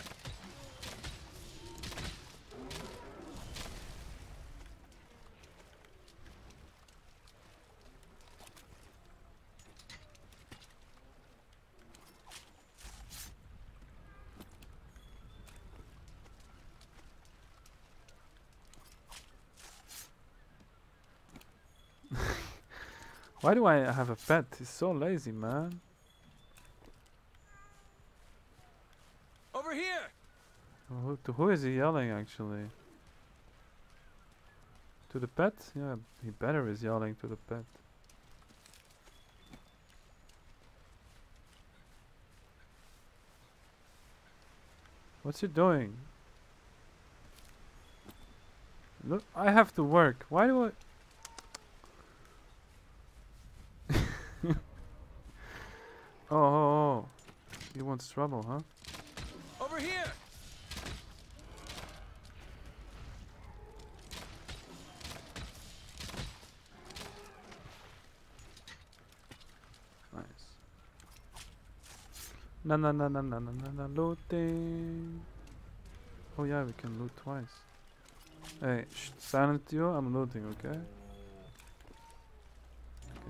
Why do I have a pet? He's so lazy, man. Over here! Who, to who is he yelling actually? To the pet? Yeah, he better is yelling to the pet. What's he doing? Look, I have to work. Why do I? Oh, oh, oh. He wants trouble, huh? Over here! Nice. Na na na na na na na na looting. Oh yeah, we can loot twice. Hey, silent you. I'm looting? Okay,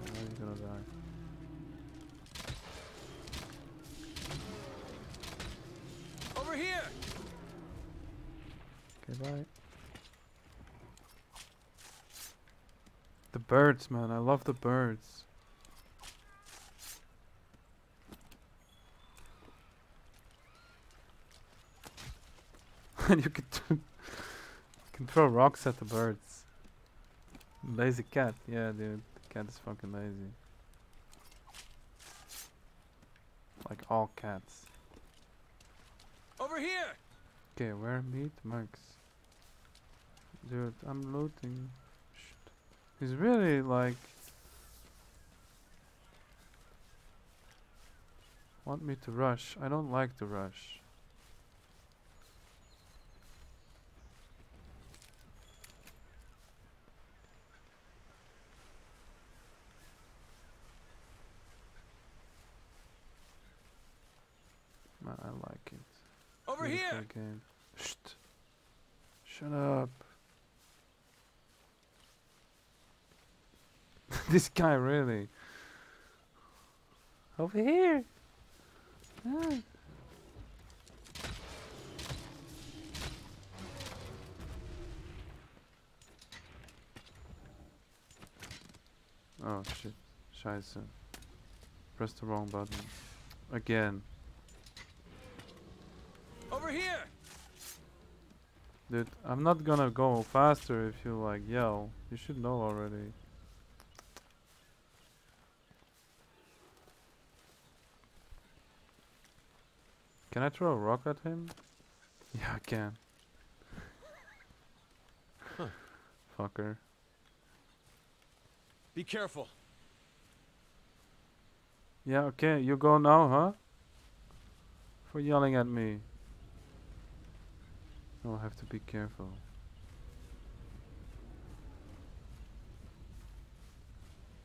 now you're gonna die. Over here! Okay, bye. The birds, man. I love the birds. and [LAUGHS] you can you can throw rocks at the birds. Lazy cat, yeah, dude. The cat is fucking lazy. Like all cats. Over here! Okay, where meat mugs? Dude, I'm looting. Shit. He's really like. Want me to rush? I don't like to rush. Man, I like it. Over Beautiful here! Shh. Shut up. [LAUGHS] this guy really. Over here. Ah. Oh shit. Scheiße. Press the wrong button. Again. Over here! Dude, I'm not gonna go faster if you like yell. You should know already. Can I throw a rock at him? Yeah, I can. Huh. Fucker. Be careful. Yeah, okay, you go now, huh? For yelling at me. I'll have to be careful.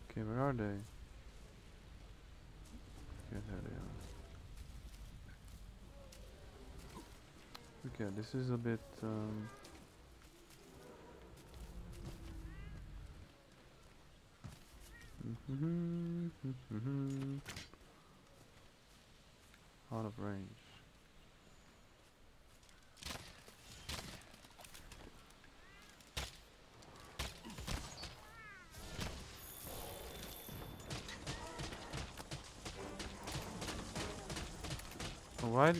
Okay, where are they? Okay, there they are. Okay, this is a bit um [LAUGHS] out of range. Why?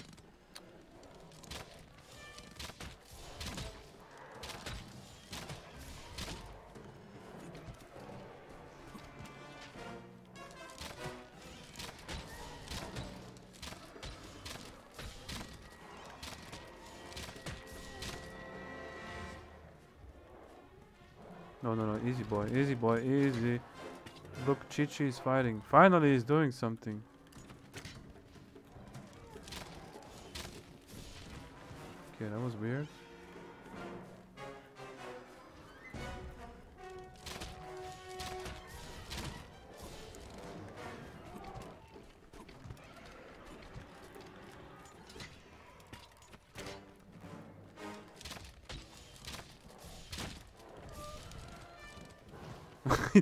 No, no, no, easy boy, easy boy, easy. Look, Chichi is fighting. Finally, he's doing something. Okay, that was weird.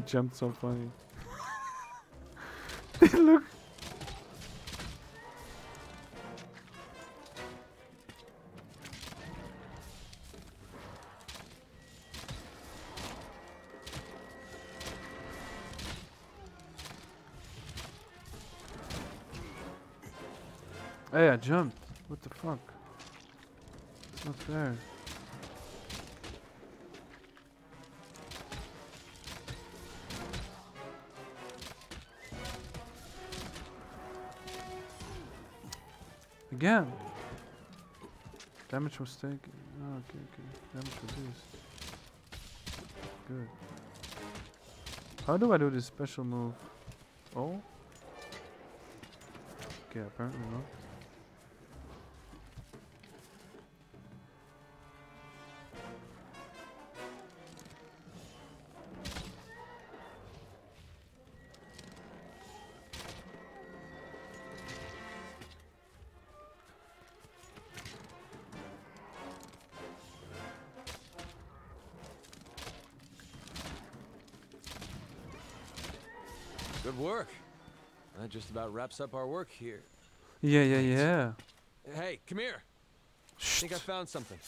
Jumped so funny. [LAUGHS] Look. Hey, I jumped. What the fuck? It's not fair. Again. Damage was taken. Oh, okay, okay. Damage reduced. Good. How do I do this special move? Oh? Okay, apparently not. Just about wraps up our work here. Yeah, yeah, yeah. Hey, come here. I think I found something.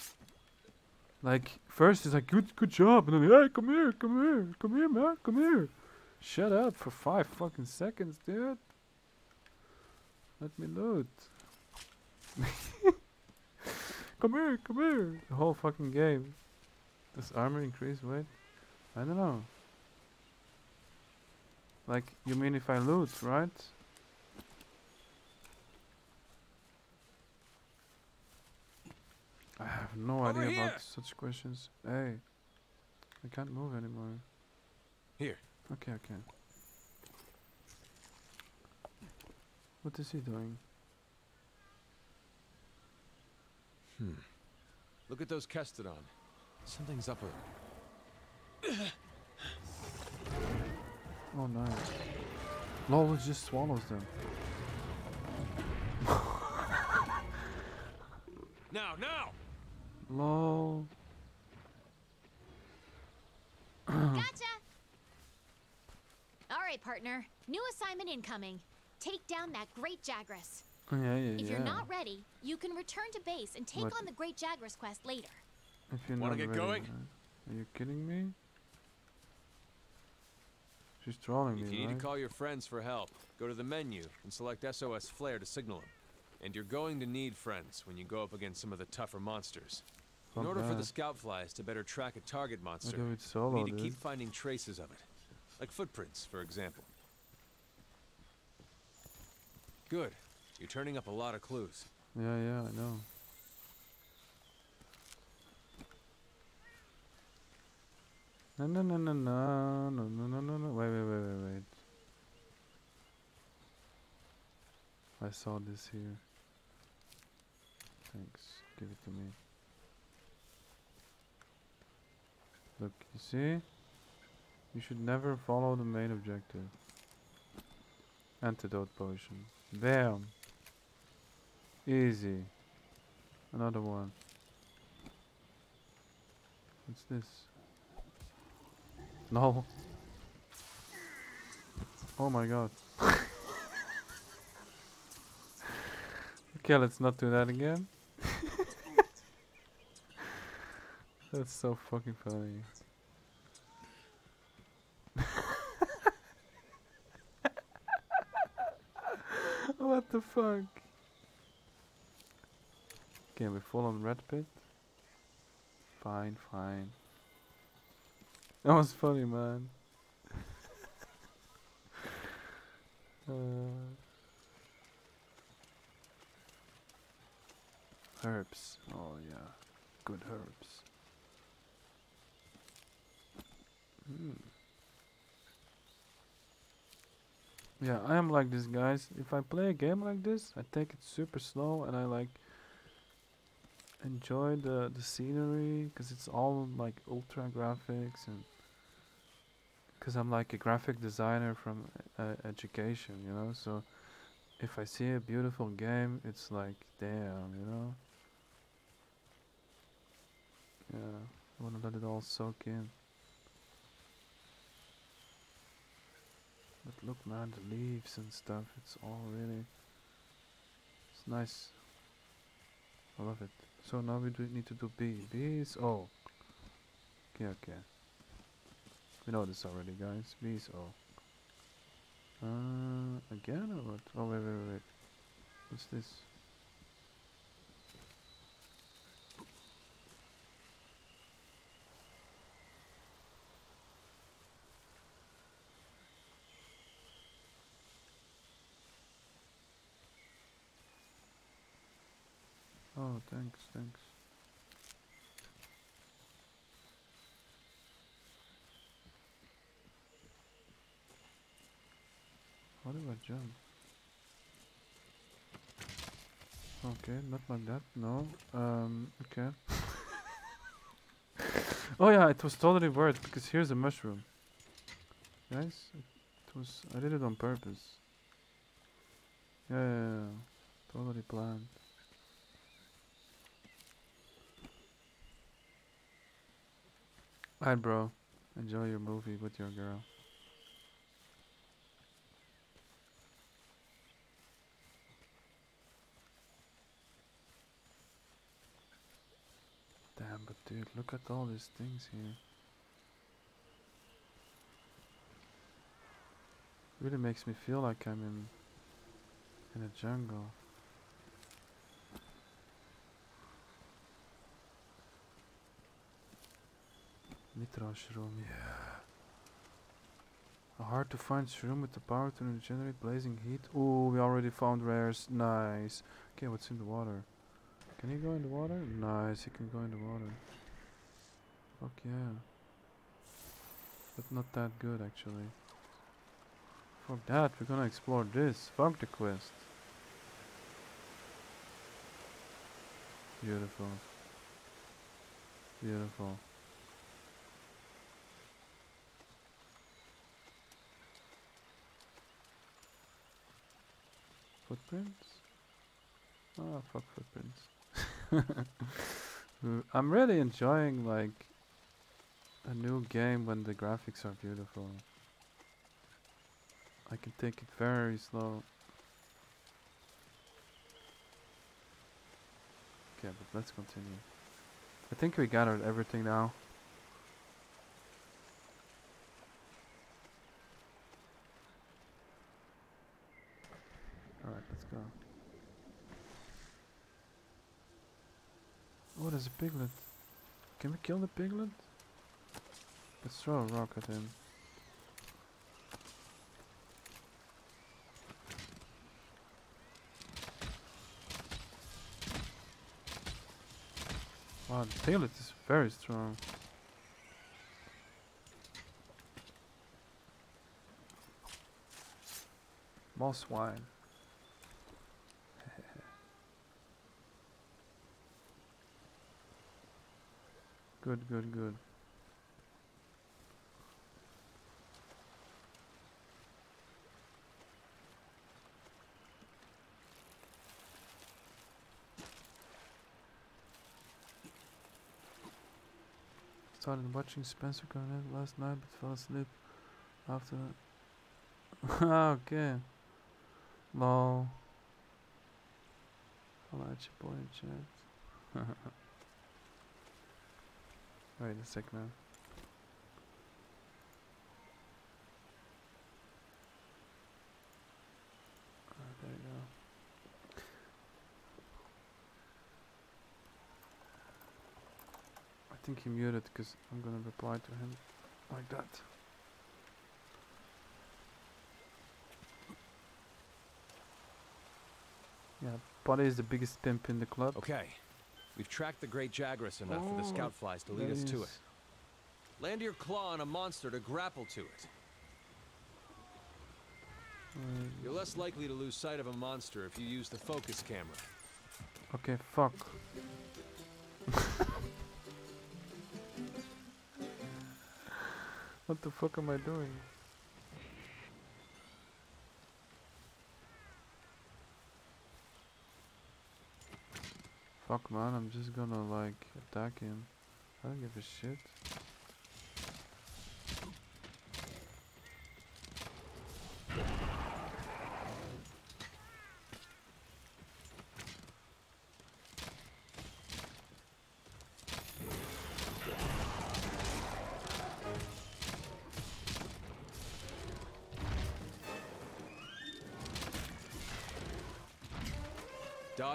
Like first he's like, good, good job, and then hey, come here, come here, come here, man, come here. Shut up for five fucking seconds, dude. Let me loot. [LAUGHS] come here, come here. The whole fucking game. Does armor increase weight? I don't know. Like, you mean if I loot, right? I have no Over idea here. about such questions. Hey, I can't move anymore. Here. Okay, okay. What is he doing? Hmm. Look at those Kestodon. Something's up with them. Oh, nice. Lol, just swallows them. Now, now! Lol. Gotcha! All right, partner. New assignment incoming. Take down that Great Jagras. Yeah, yeah, If yeah. you're not ready, you can return to base and take What? on the Great Jagras quest later. If you're Wanna not get ready, going? right? Are you kidding me? She's trolling If me, you need right? to call your friends for help, go to the menu and select SOS Flare to signal them. And you're going to need friends when you go up against some of the tougher monsters. In order for the scout flies to better track a target monster, do it you solo, need to dude. keep finding traces of it. Like footprints, for example. Good. You're turning up a lot of clues. Yeah, yeah, I know. No, no, no, no, no, no, no, no, no, no. Wait, wait, wait, wait, wait. I saw this here. Thanks. Give it to me. Look, you see? You should never follow the main objective. Antidote potion. Bam! Easy. Another one. What's this? No. Oh my god. [LAUGHS] okay, let's not do that again. [LAUGHS] That's so fucking funny. what the fuck? Okay, we fall on red pit. Fine, fine. That was funny, man. [LAUGHS] uh, herbs. Oh yeah, good herbs. Hmm. Yeah, I am like this, guys. If I play a game like this, I take it super slow and I like enjoy the the scenery because it's all like ultra graphics and because I'm like a graphic designer from uh, education, you know. So if I see a beautiful game, it's like damn, you know. Yeah, I want to let it all soak in. But look man, the leaves and stuff, it's all really it's nice. I love it. So now we do need to do B. B is O. Okay, okay. We know this already guys. B is O. Uh, again or what? Oh wait, wait, wait. What's this? Oh, thanks, thanks. How do I jump? Okay, not like that, no. Um, okay. [LAUGHS] oh yeah, it was totally worth because here's a mushroom. Guys, it was, I did it on purpose. Yeah, yeah, yeah. totally planned. Alright, bro. Enjoy your movie with your girl. Damn, but dude, look at all these things here. Really makes me feel like I'm in in a jungle. Nitro shroom, yeah. A hard to find shroom with the power to generate blazing heat. Oh, we already found rares. Nice. Okay, what's in the water? Can he go in the water? Nice, he can go in the water. Fuck yeah. But not that good actually. Fuck that, we're gonna explore this. Fuck the quest. Beautiful. Beautiful. Footprints? Oh, fuck footprints. [LAUGHS] I'm really enjoying like a new game when the graphics are beautiful. I can take it very slow. Okay, but let's continue. I think we gathered everything now. Alright. Oh, there's a piglet. Can we kill the piglet? Let's throw a rock at him. Wow, the piglet is very strong. Mosswine. Good, good, good. Started watching Spencer Connect last night but fell asleep after [LAUGHS] okay. Lol. I'll let your boy chat. [LAUGHS] Wait a sec now. Ah. I think he muted because I'm gonna reply to him like that. Yeah, Buddy is the biggest pimp in the club. Okay. We've tracked the Great Jagras enough for the Oh, scout flies to lead us to it. Land your claw on a monster to grapple to it. You're less likely to lose sight of a monster if you use the focus camera. Okay, fuck. [LAUGHS] what the fuck am I doing? Fuck man, I'm just gonna like attack him. I don't give a shit.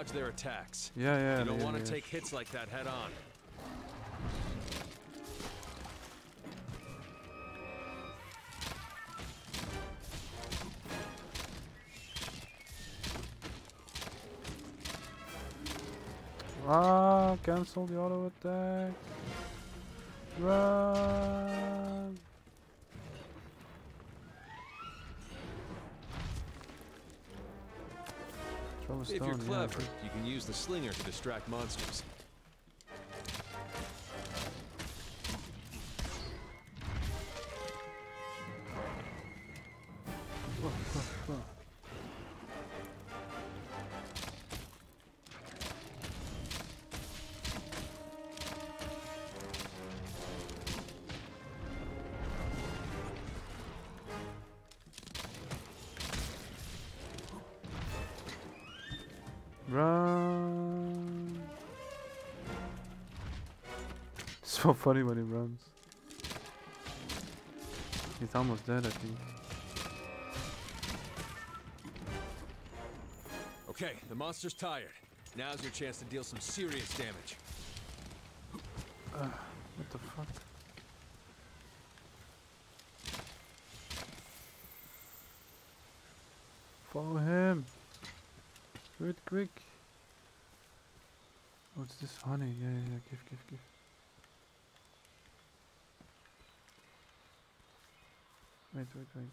Dodge their attacks. Yeah, yeah. you don't yeah, want to yeah. take hits like that head on. Ah, cancel the auto attack. Run. If you're clever, good. you can use the slinger to distract monsters. Funny when he runs. He's almost dead, I think. Okay, the monster's tired. Now's your chance to deal some serious damage. Uh, what the fuck? Follow him. Do it quick. What's this honey? Yeah, yeah, yeah. Give, give, give. Wait, wait, wait.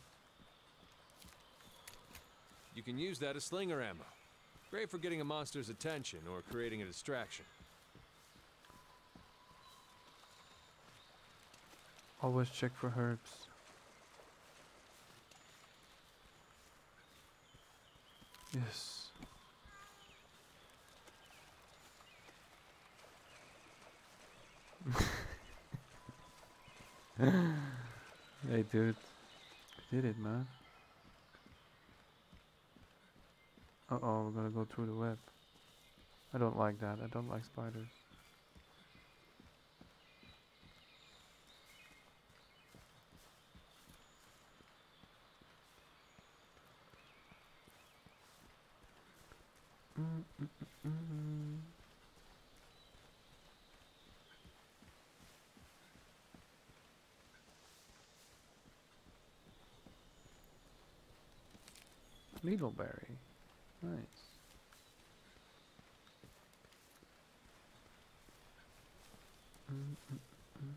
You can use that as slinger ammo. Great for getting a monster's attention or creating a distraction. Always check for herbs. Yes. [LAUGHS] hey dude. Did it man. Uh oh, we're gonna go through the web. I don't like that. I don't like spiders. Mm, mm, mm, mm. Needleberry. Nice. Mm, mm, mm,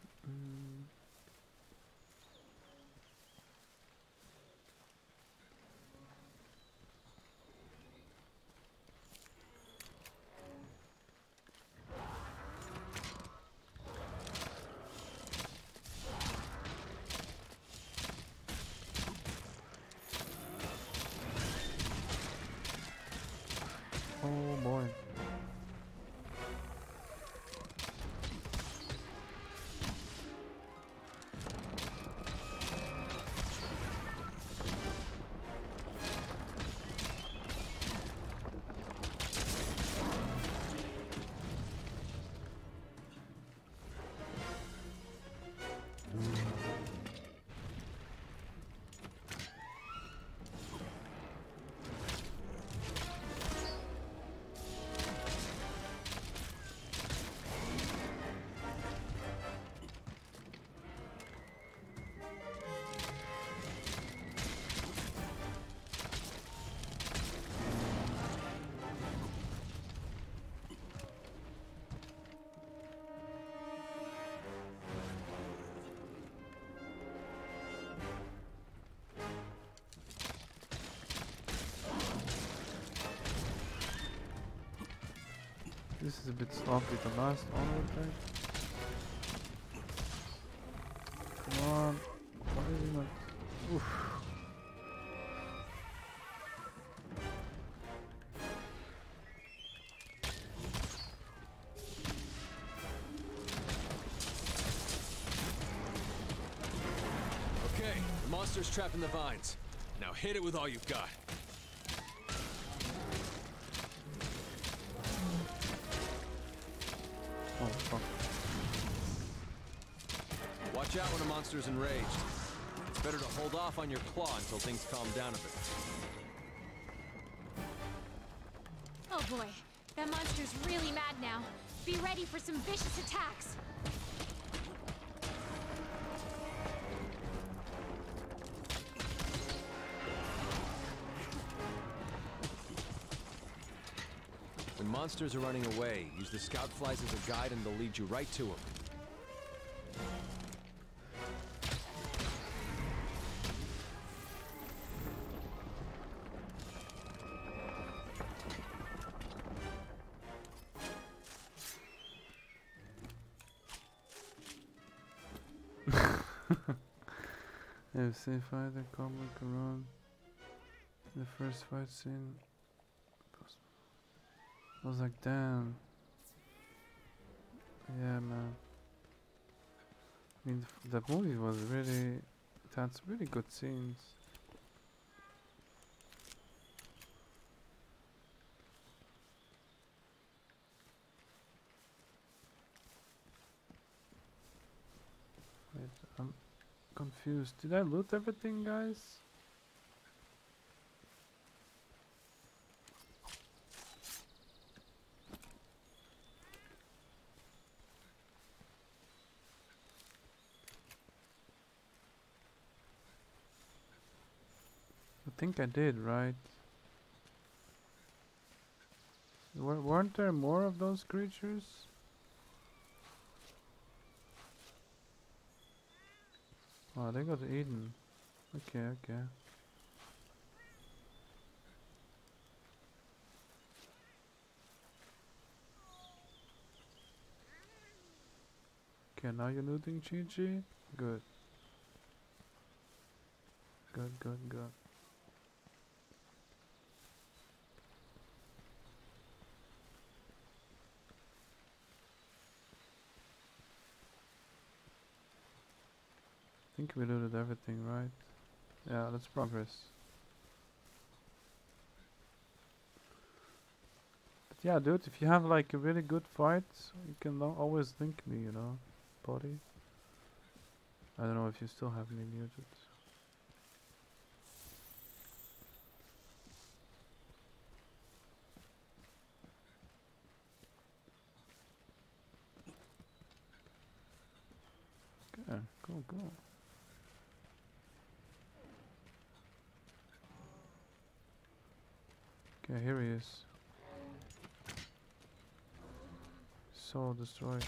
This is a bit sloppy. The last auto attack. Come on. Why is not? Oof. Okay, the monster's trapped in the vines. Now hit it with all you've got. Monster's enraged. It's better to hold off on your claw until things calm down a bit. Oh boy, that monster's really mad now. Be ready for some vicious attacks. When monsters are running away, use the scout flies as a guide and they'll lead you right to them. FC fighter combat around the first fight scene. I was like, damn. Yeah, man. I mean, th- that movie was really. Some really good scenes. Wait, I'm confused. Did I loot everything, guys? I think I did, right? Wer- weren't there more of those creatures? Oh, they got eaten. Okay, okay. Okay, now you're looting Chi Chi? Good. Good, good, good. I think we looted everything, right? Yeah, let's progress. But yeah, dude, if you have like a really good fight, you can always link me, you know, buddy. I don't know if you still have me muted. Okay, cool, cool. Okay, here he is. Soul destroyed.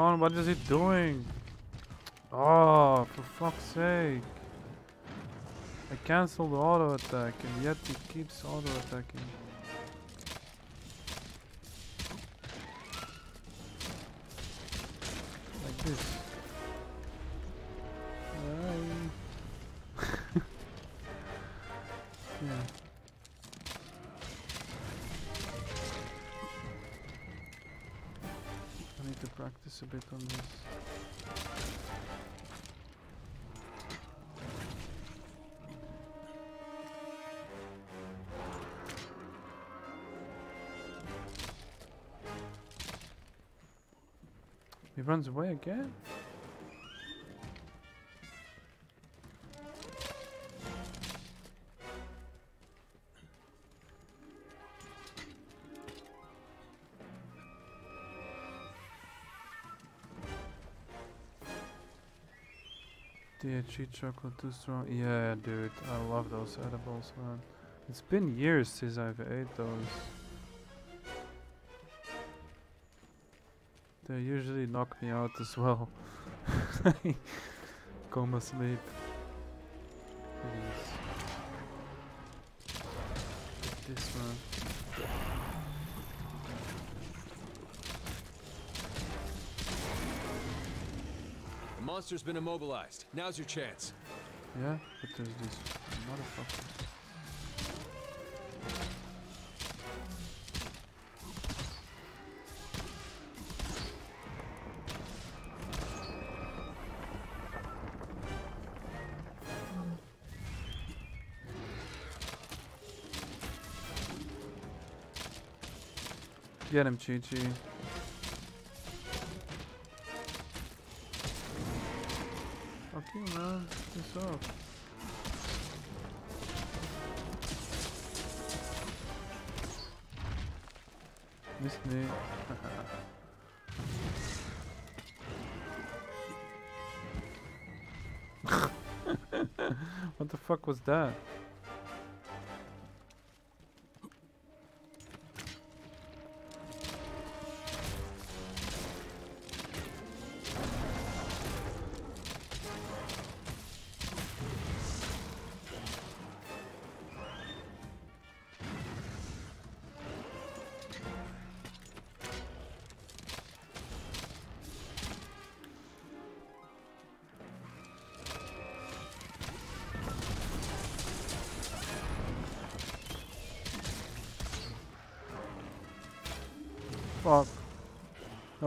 On, what is he doing? Oh, for fuck's sake. I cancelled auto attack and yet he keeps auto attacking. runs away again? DHE chocolate too strong. Yeah, dude, I love those edibles, man. It's been years since I've ate those. They usually knock me out as well. [LAUGHS] Coma sleep. Please. This one. The monster's been immobilized. Now's your chance. Yeah, but there's these motherfuckers. Get him, Chi Chi. Fuck you, man. Piss off. Missed me. [LAUGHS] what the fuck was that?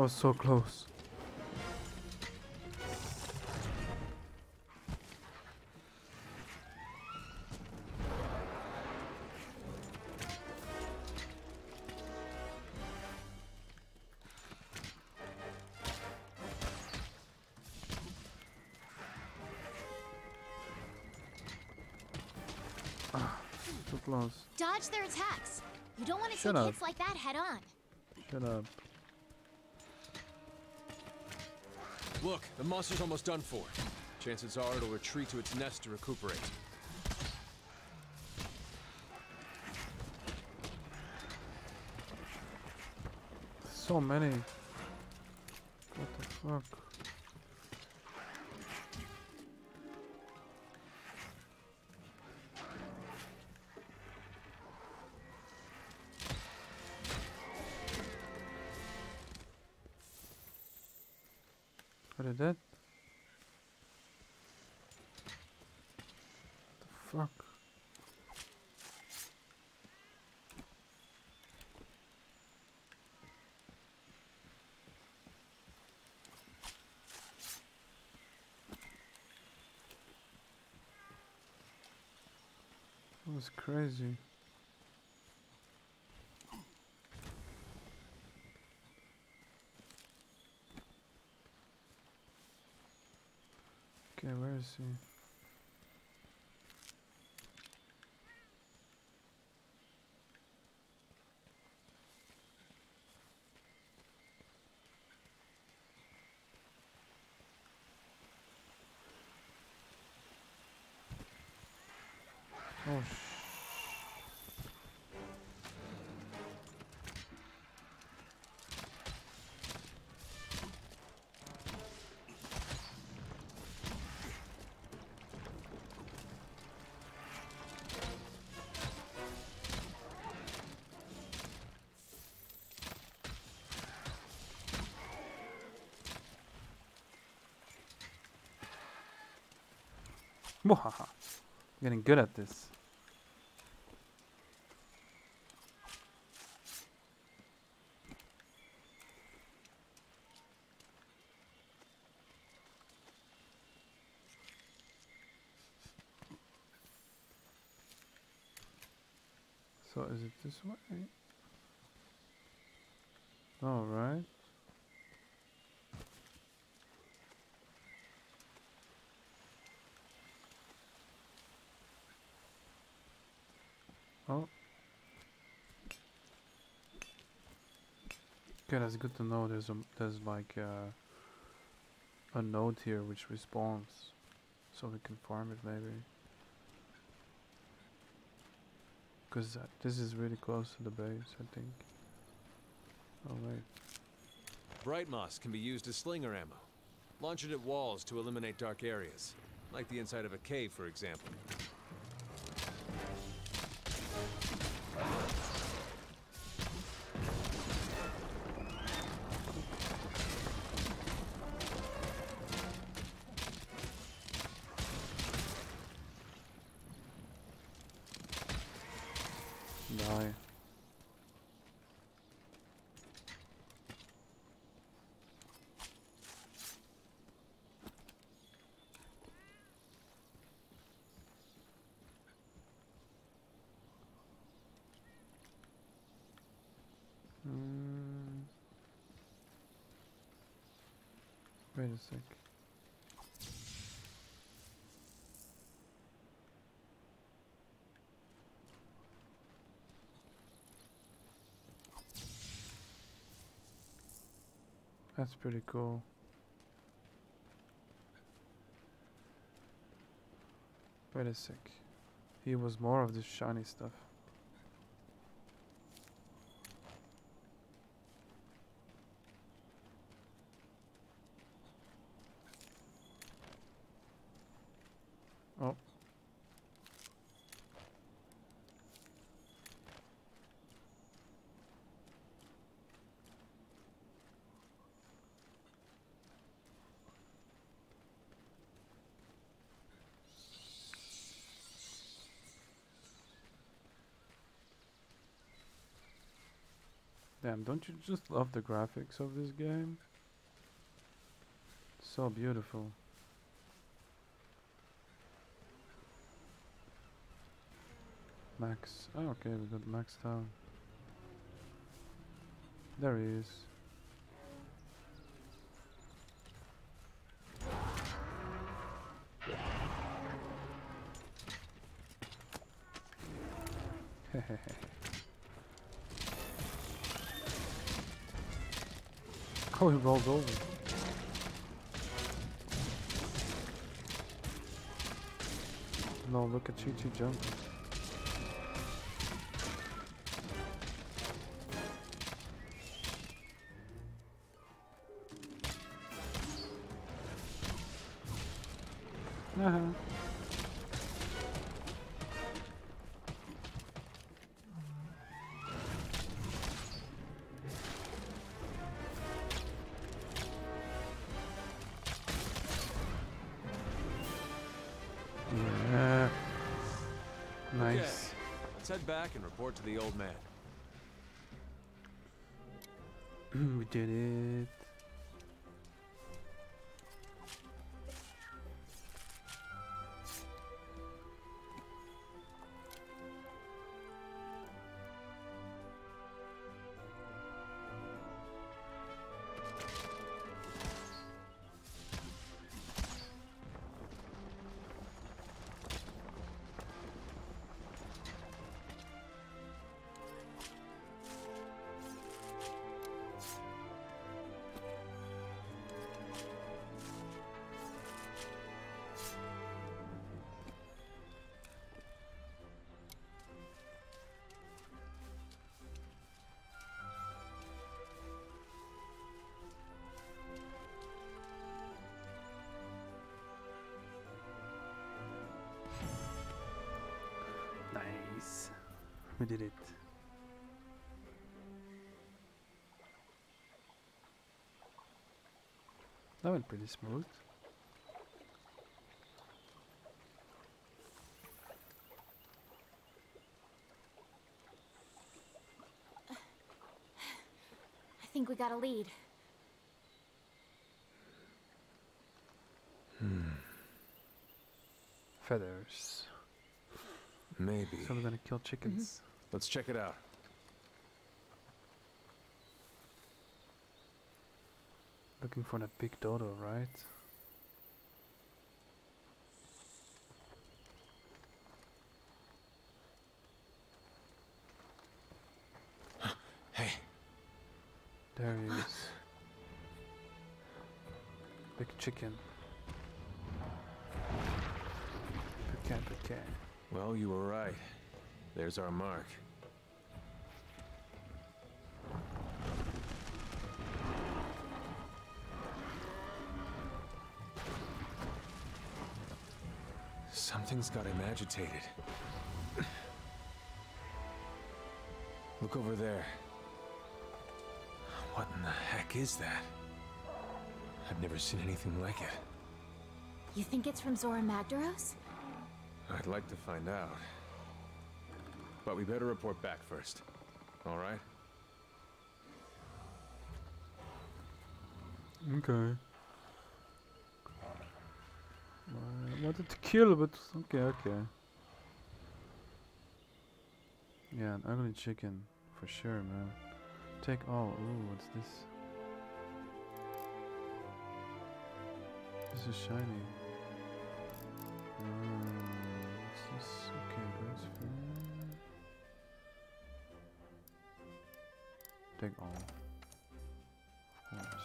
Was so close. Ah, too close. Dodge their attacks. You don't want to Shut take up. hits like that head on. Shut up. Look, the monster's almost done for. Chances are it'll retreat to its nest to recuperate. So many. What the fuck? Crazy. Okay, where is he? Oh Mwahaha. Getting good at this. So is it this way? All right. Oh. Okay, that's good to know. There's a there's like uh, a node here which respawns. so we can farm it maybe. Because this is really close to the base, I think. Oh wait. Bright moss can be used as slinger ammo. Launch it at walls to eliminate dark areas, like the inside of a cave, for example. Wait a sec. That's pretty cool. Wait a sec. He was more of this shiny stuff. Oh. Damn, don't you just love the graphics of this game? So beautiful. Max. Oh, okay, we got Max down. There he is. Oh, he rolled over. No, look at Chi Chi jumping. Back and report to the old man. [CLEARS THROAT] we did it. We did it. That went pretty smooth. I think we got a lead. Hmm. Feathers. Maybe. So we're gonna kill chickens. Let's check it out. Looking for that big dodo, right? There's our mark. Something's got him agitated. Look over there. What in the heck is that? I've never seen anything like it. You think it's from Zorah Magdaros? I'd like to find out. But we better report back first. All right? Okay. I wanted to kill, but okay, okay. Yeah, an ugly chicken, for sure, man. Take all. Ooh, what's this? This is shiny. Mm, All. Oh, of course.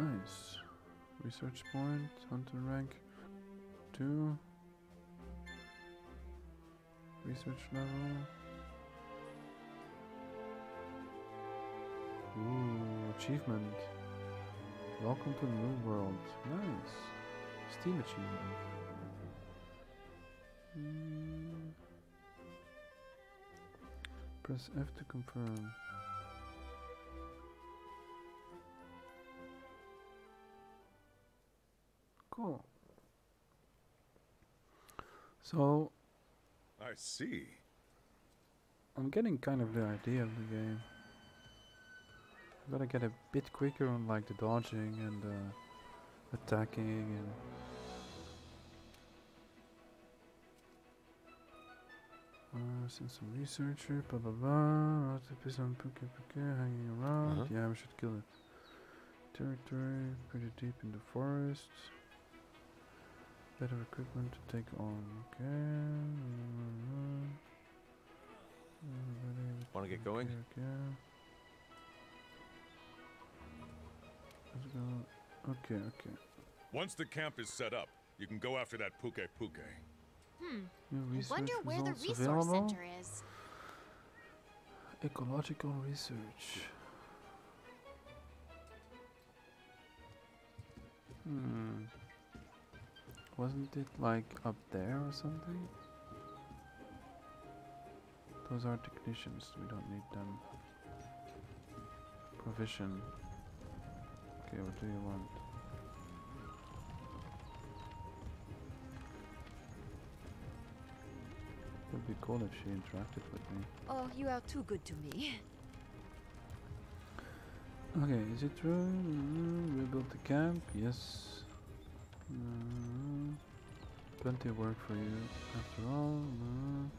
Nice. Research point, hunter rank 2. Research level. Ooh, achievement. Welcome to the new world. Nice. Steam achievement. Mm. Press F to confirm. Cool. So, I see. I'm getting kind of the idea of the game. I gotta get a bit quicker on like the dodging and uh, attacking and uh, since some researcher, blah blah blah, Octopus on Pukei-Pukei hanging around. Uh-huh. Yeah, we should kill it. Territory, pretty deep in the forest. Better equipment to take on. Okay. Everybody, Wanna get going? okay, okay. Okay, okay. Once the camp is set up, you can go after that Puke Puke. Hmm. I wonder where the resource available. center is. Ecological research. Hmm. Wasn't it like up there or something? Those are technicians, we don't need them. Provision. Okay, what do you want? It would be cool if she interacted with me. Oh, you are too good to me. Okay, is it true? Mm, rebuild the camp? Yes. Mm, plenty of work for you. After all, mm,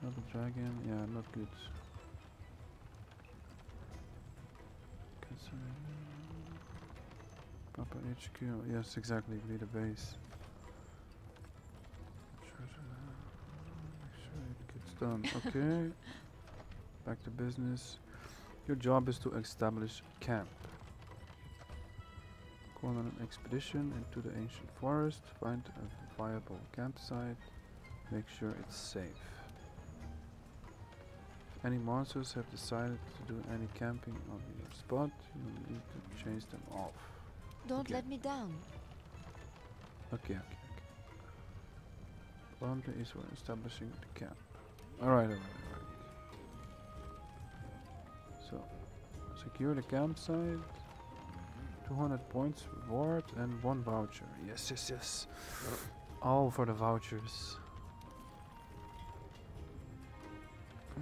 another dragon. Yeah, not good. Papa HQ. Yes, exactly. We need a base. Make sure it gets done. [LAUGHS] Okay. Back to business. Your job is to establish camp. Go on an expedition into the ancient forest, find a viable campsite, make sure it's safe. If any monsters have decided to do any camping on your spot, you need to chase them off. Don't Okay. let me down. Okay, okay, okay. Boundary is for establishing the camp. Alright, alright, alright. So, secure the campsite. 200 points reward and one voucher. Yes, yes, yes. All for the vouchers. Uh,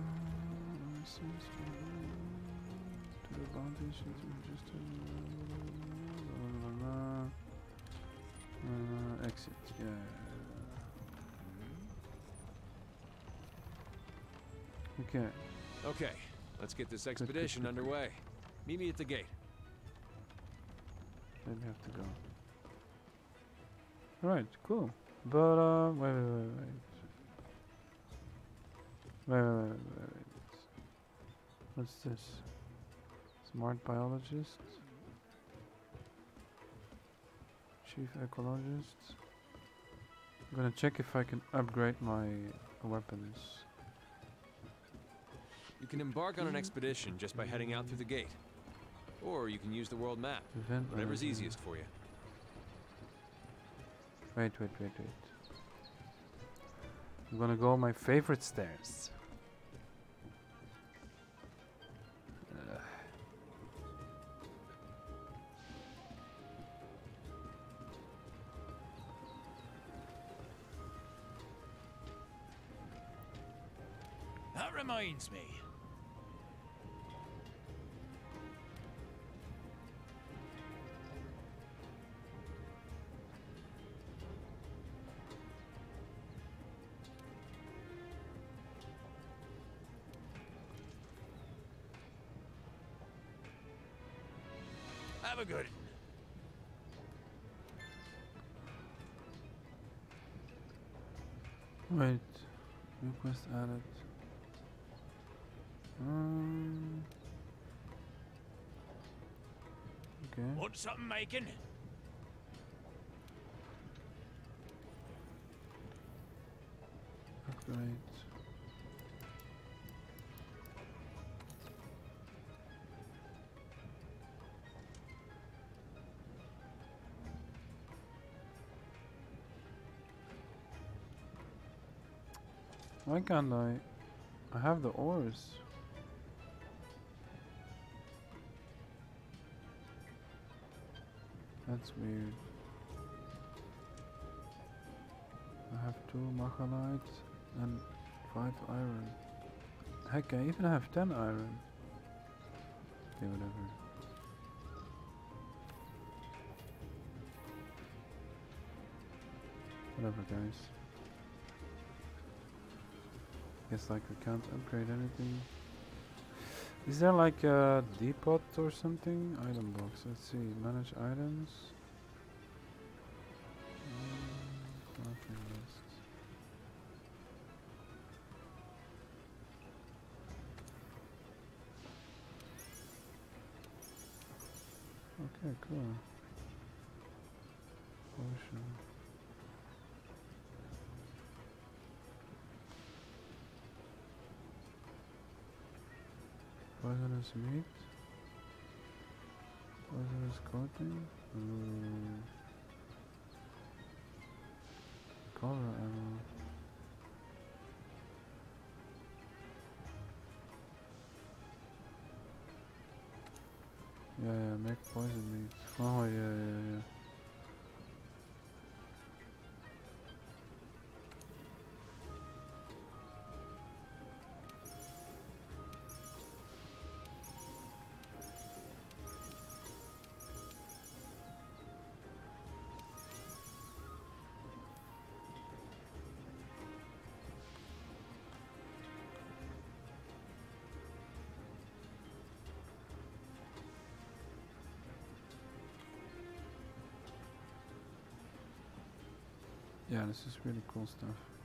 to the boundaries to register. Uh, exit. Yeah. Okay. Okay, let's get this expedition underway. Meet me at the gate. Then we have to go. Alright, cool. But, uh, wait, wait, wait, wait. Wait, wait, wait, wait, wait. What's this? Smart biologist. Chief ecologist. I'm gonna check if I can upgrade my weapons. You can embark on an expedition just by heading out through the gate. Or you can use the world map. Event Whatever's easiest for you. Wait, wait, wait, wait. I'm gonna go my favorite stairs. Reminds me. Have a good Wait, new quest added. Um, okay. Want something making? Upgrade. Why can't I? I have the ores. That's weird. I have two machalites and five iron. Heck, I even have ten iron. Okay, whatever. Whatever, guys. Guess like we can't upgrade anything. Is there like a depot or something? Item box. Let's see. Manage items. Mm. Okay, cool. Poisonous meat. Poisonous coating. Mm. Color ammo. Yeah, yeah, make poison meat. Oh, yeah, yeah, yeah. Yeah, this is really cool stuff.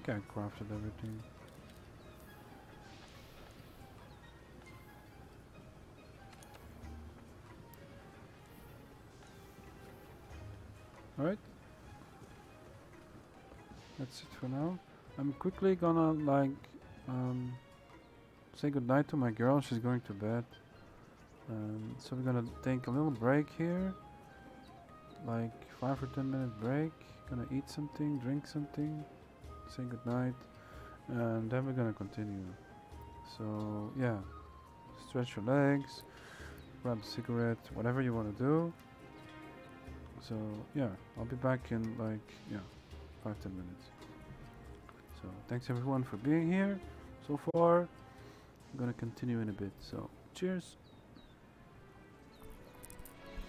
Think I crafted everything. Alright. That's it for now. I'm quickly gonna like um, say goodnight to my girl. She's going to bed. Um, so we're gonna take a little break here. Like 5 or 10 minute break. Gonna eat something, drink something, say goodnight. And then we're gonna continue. So yeah. Stretch your legs, grab a cigarette, whatever you wanna do. So yeah, I'll be back in like yeah, five ten minutes. So thanks everyone for being here so far. I'm gonna continue in a bit. So cheers.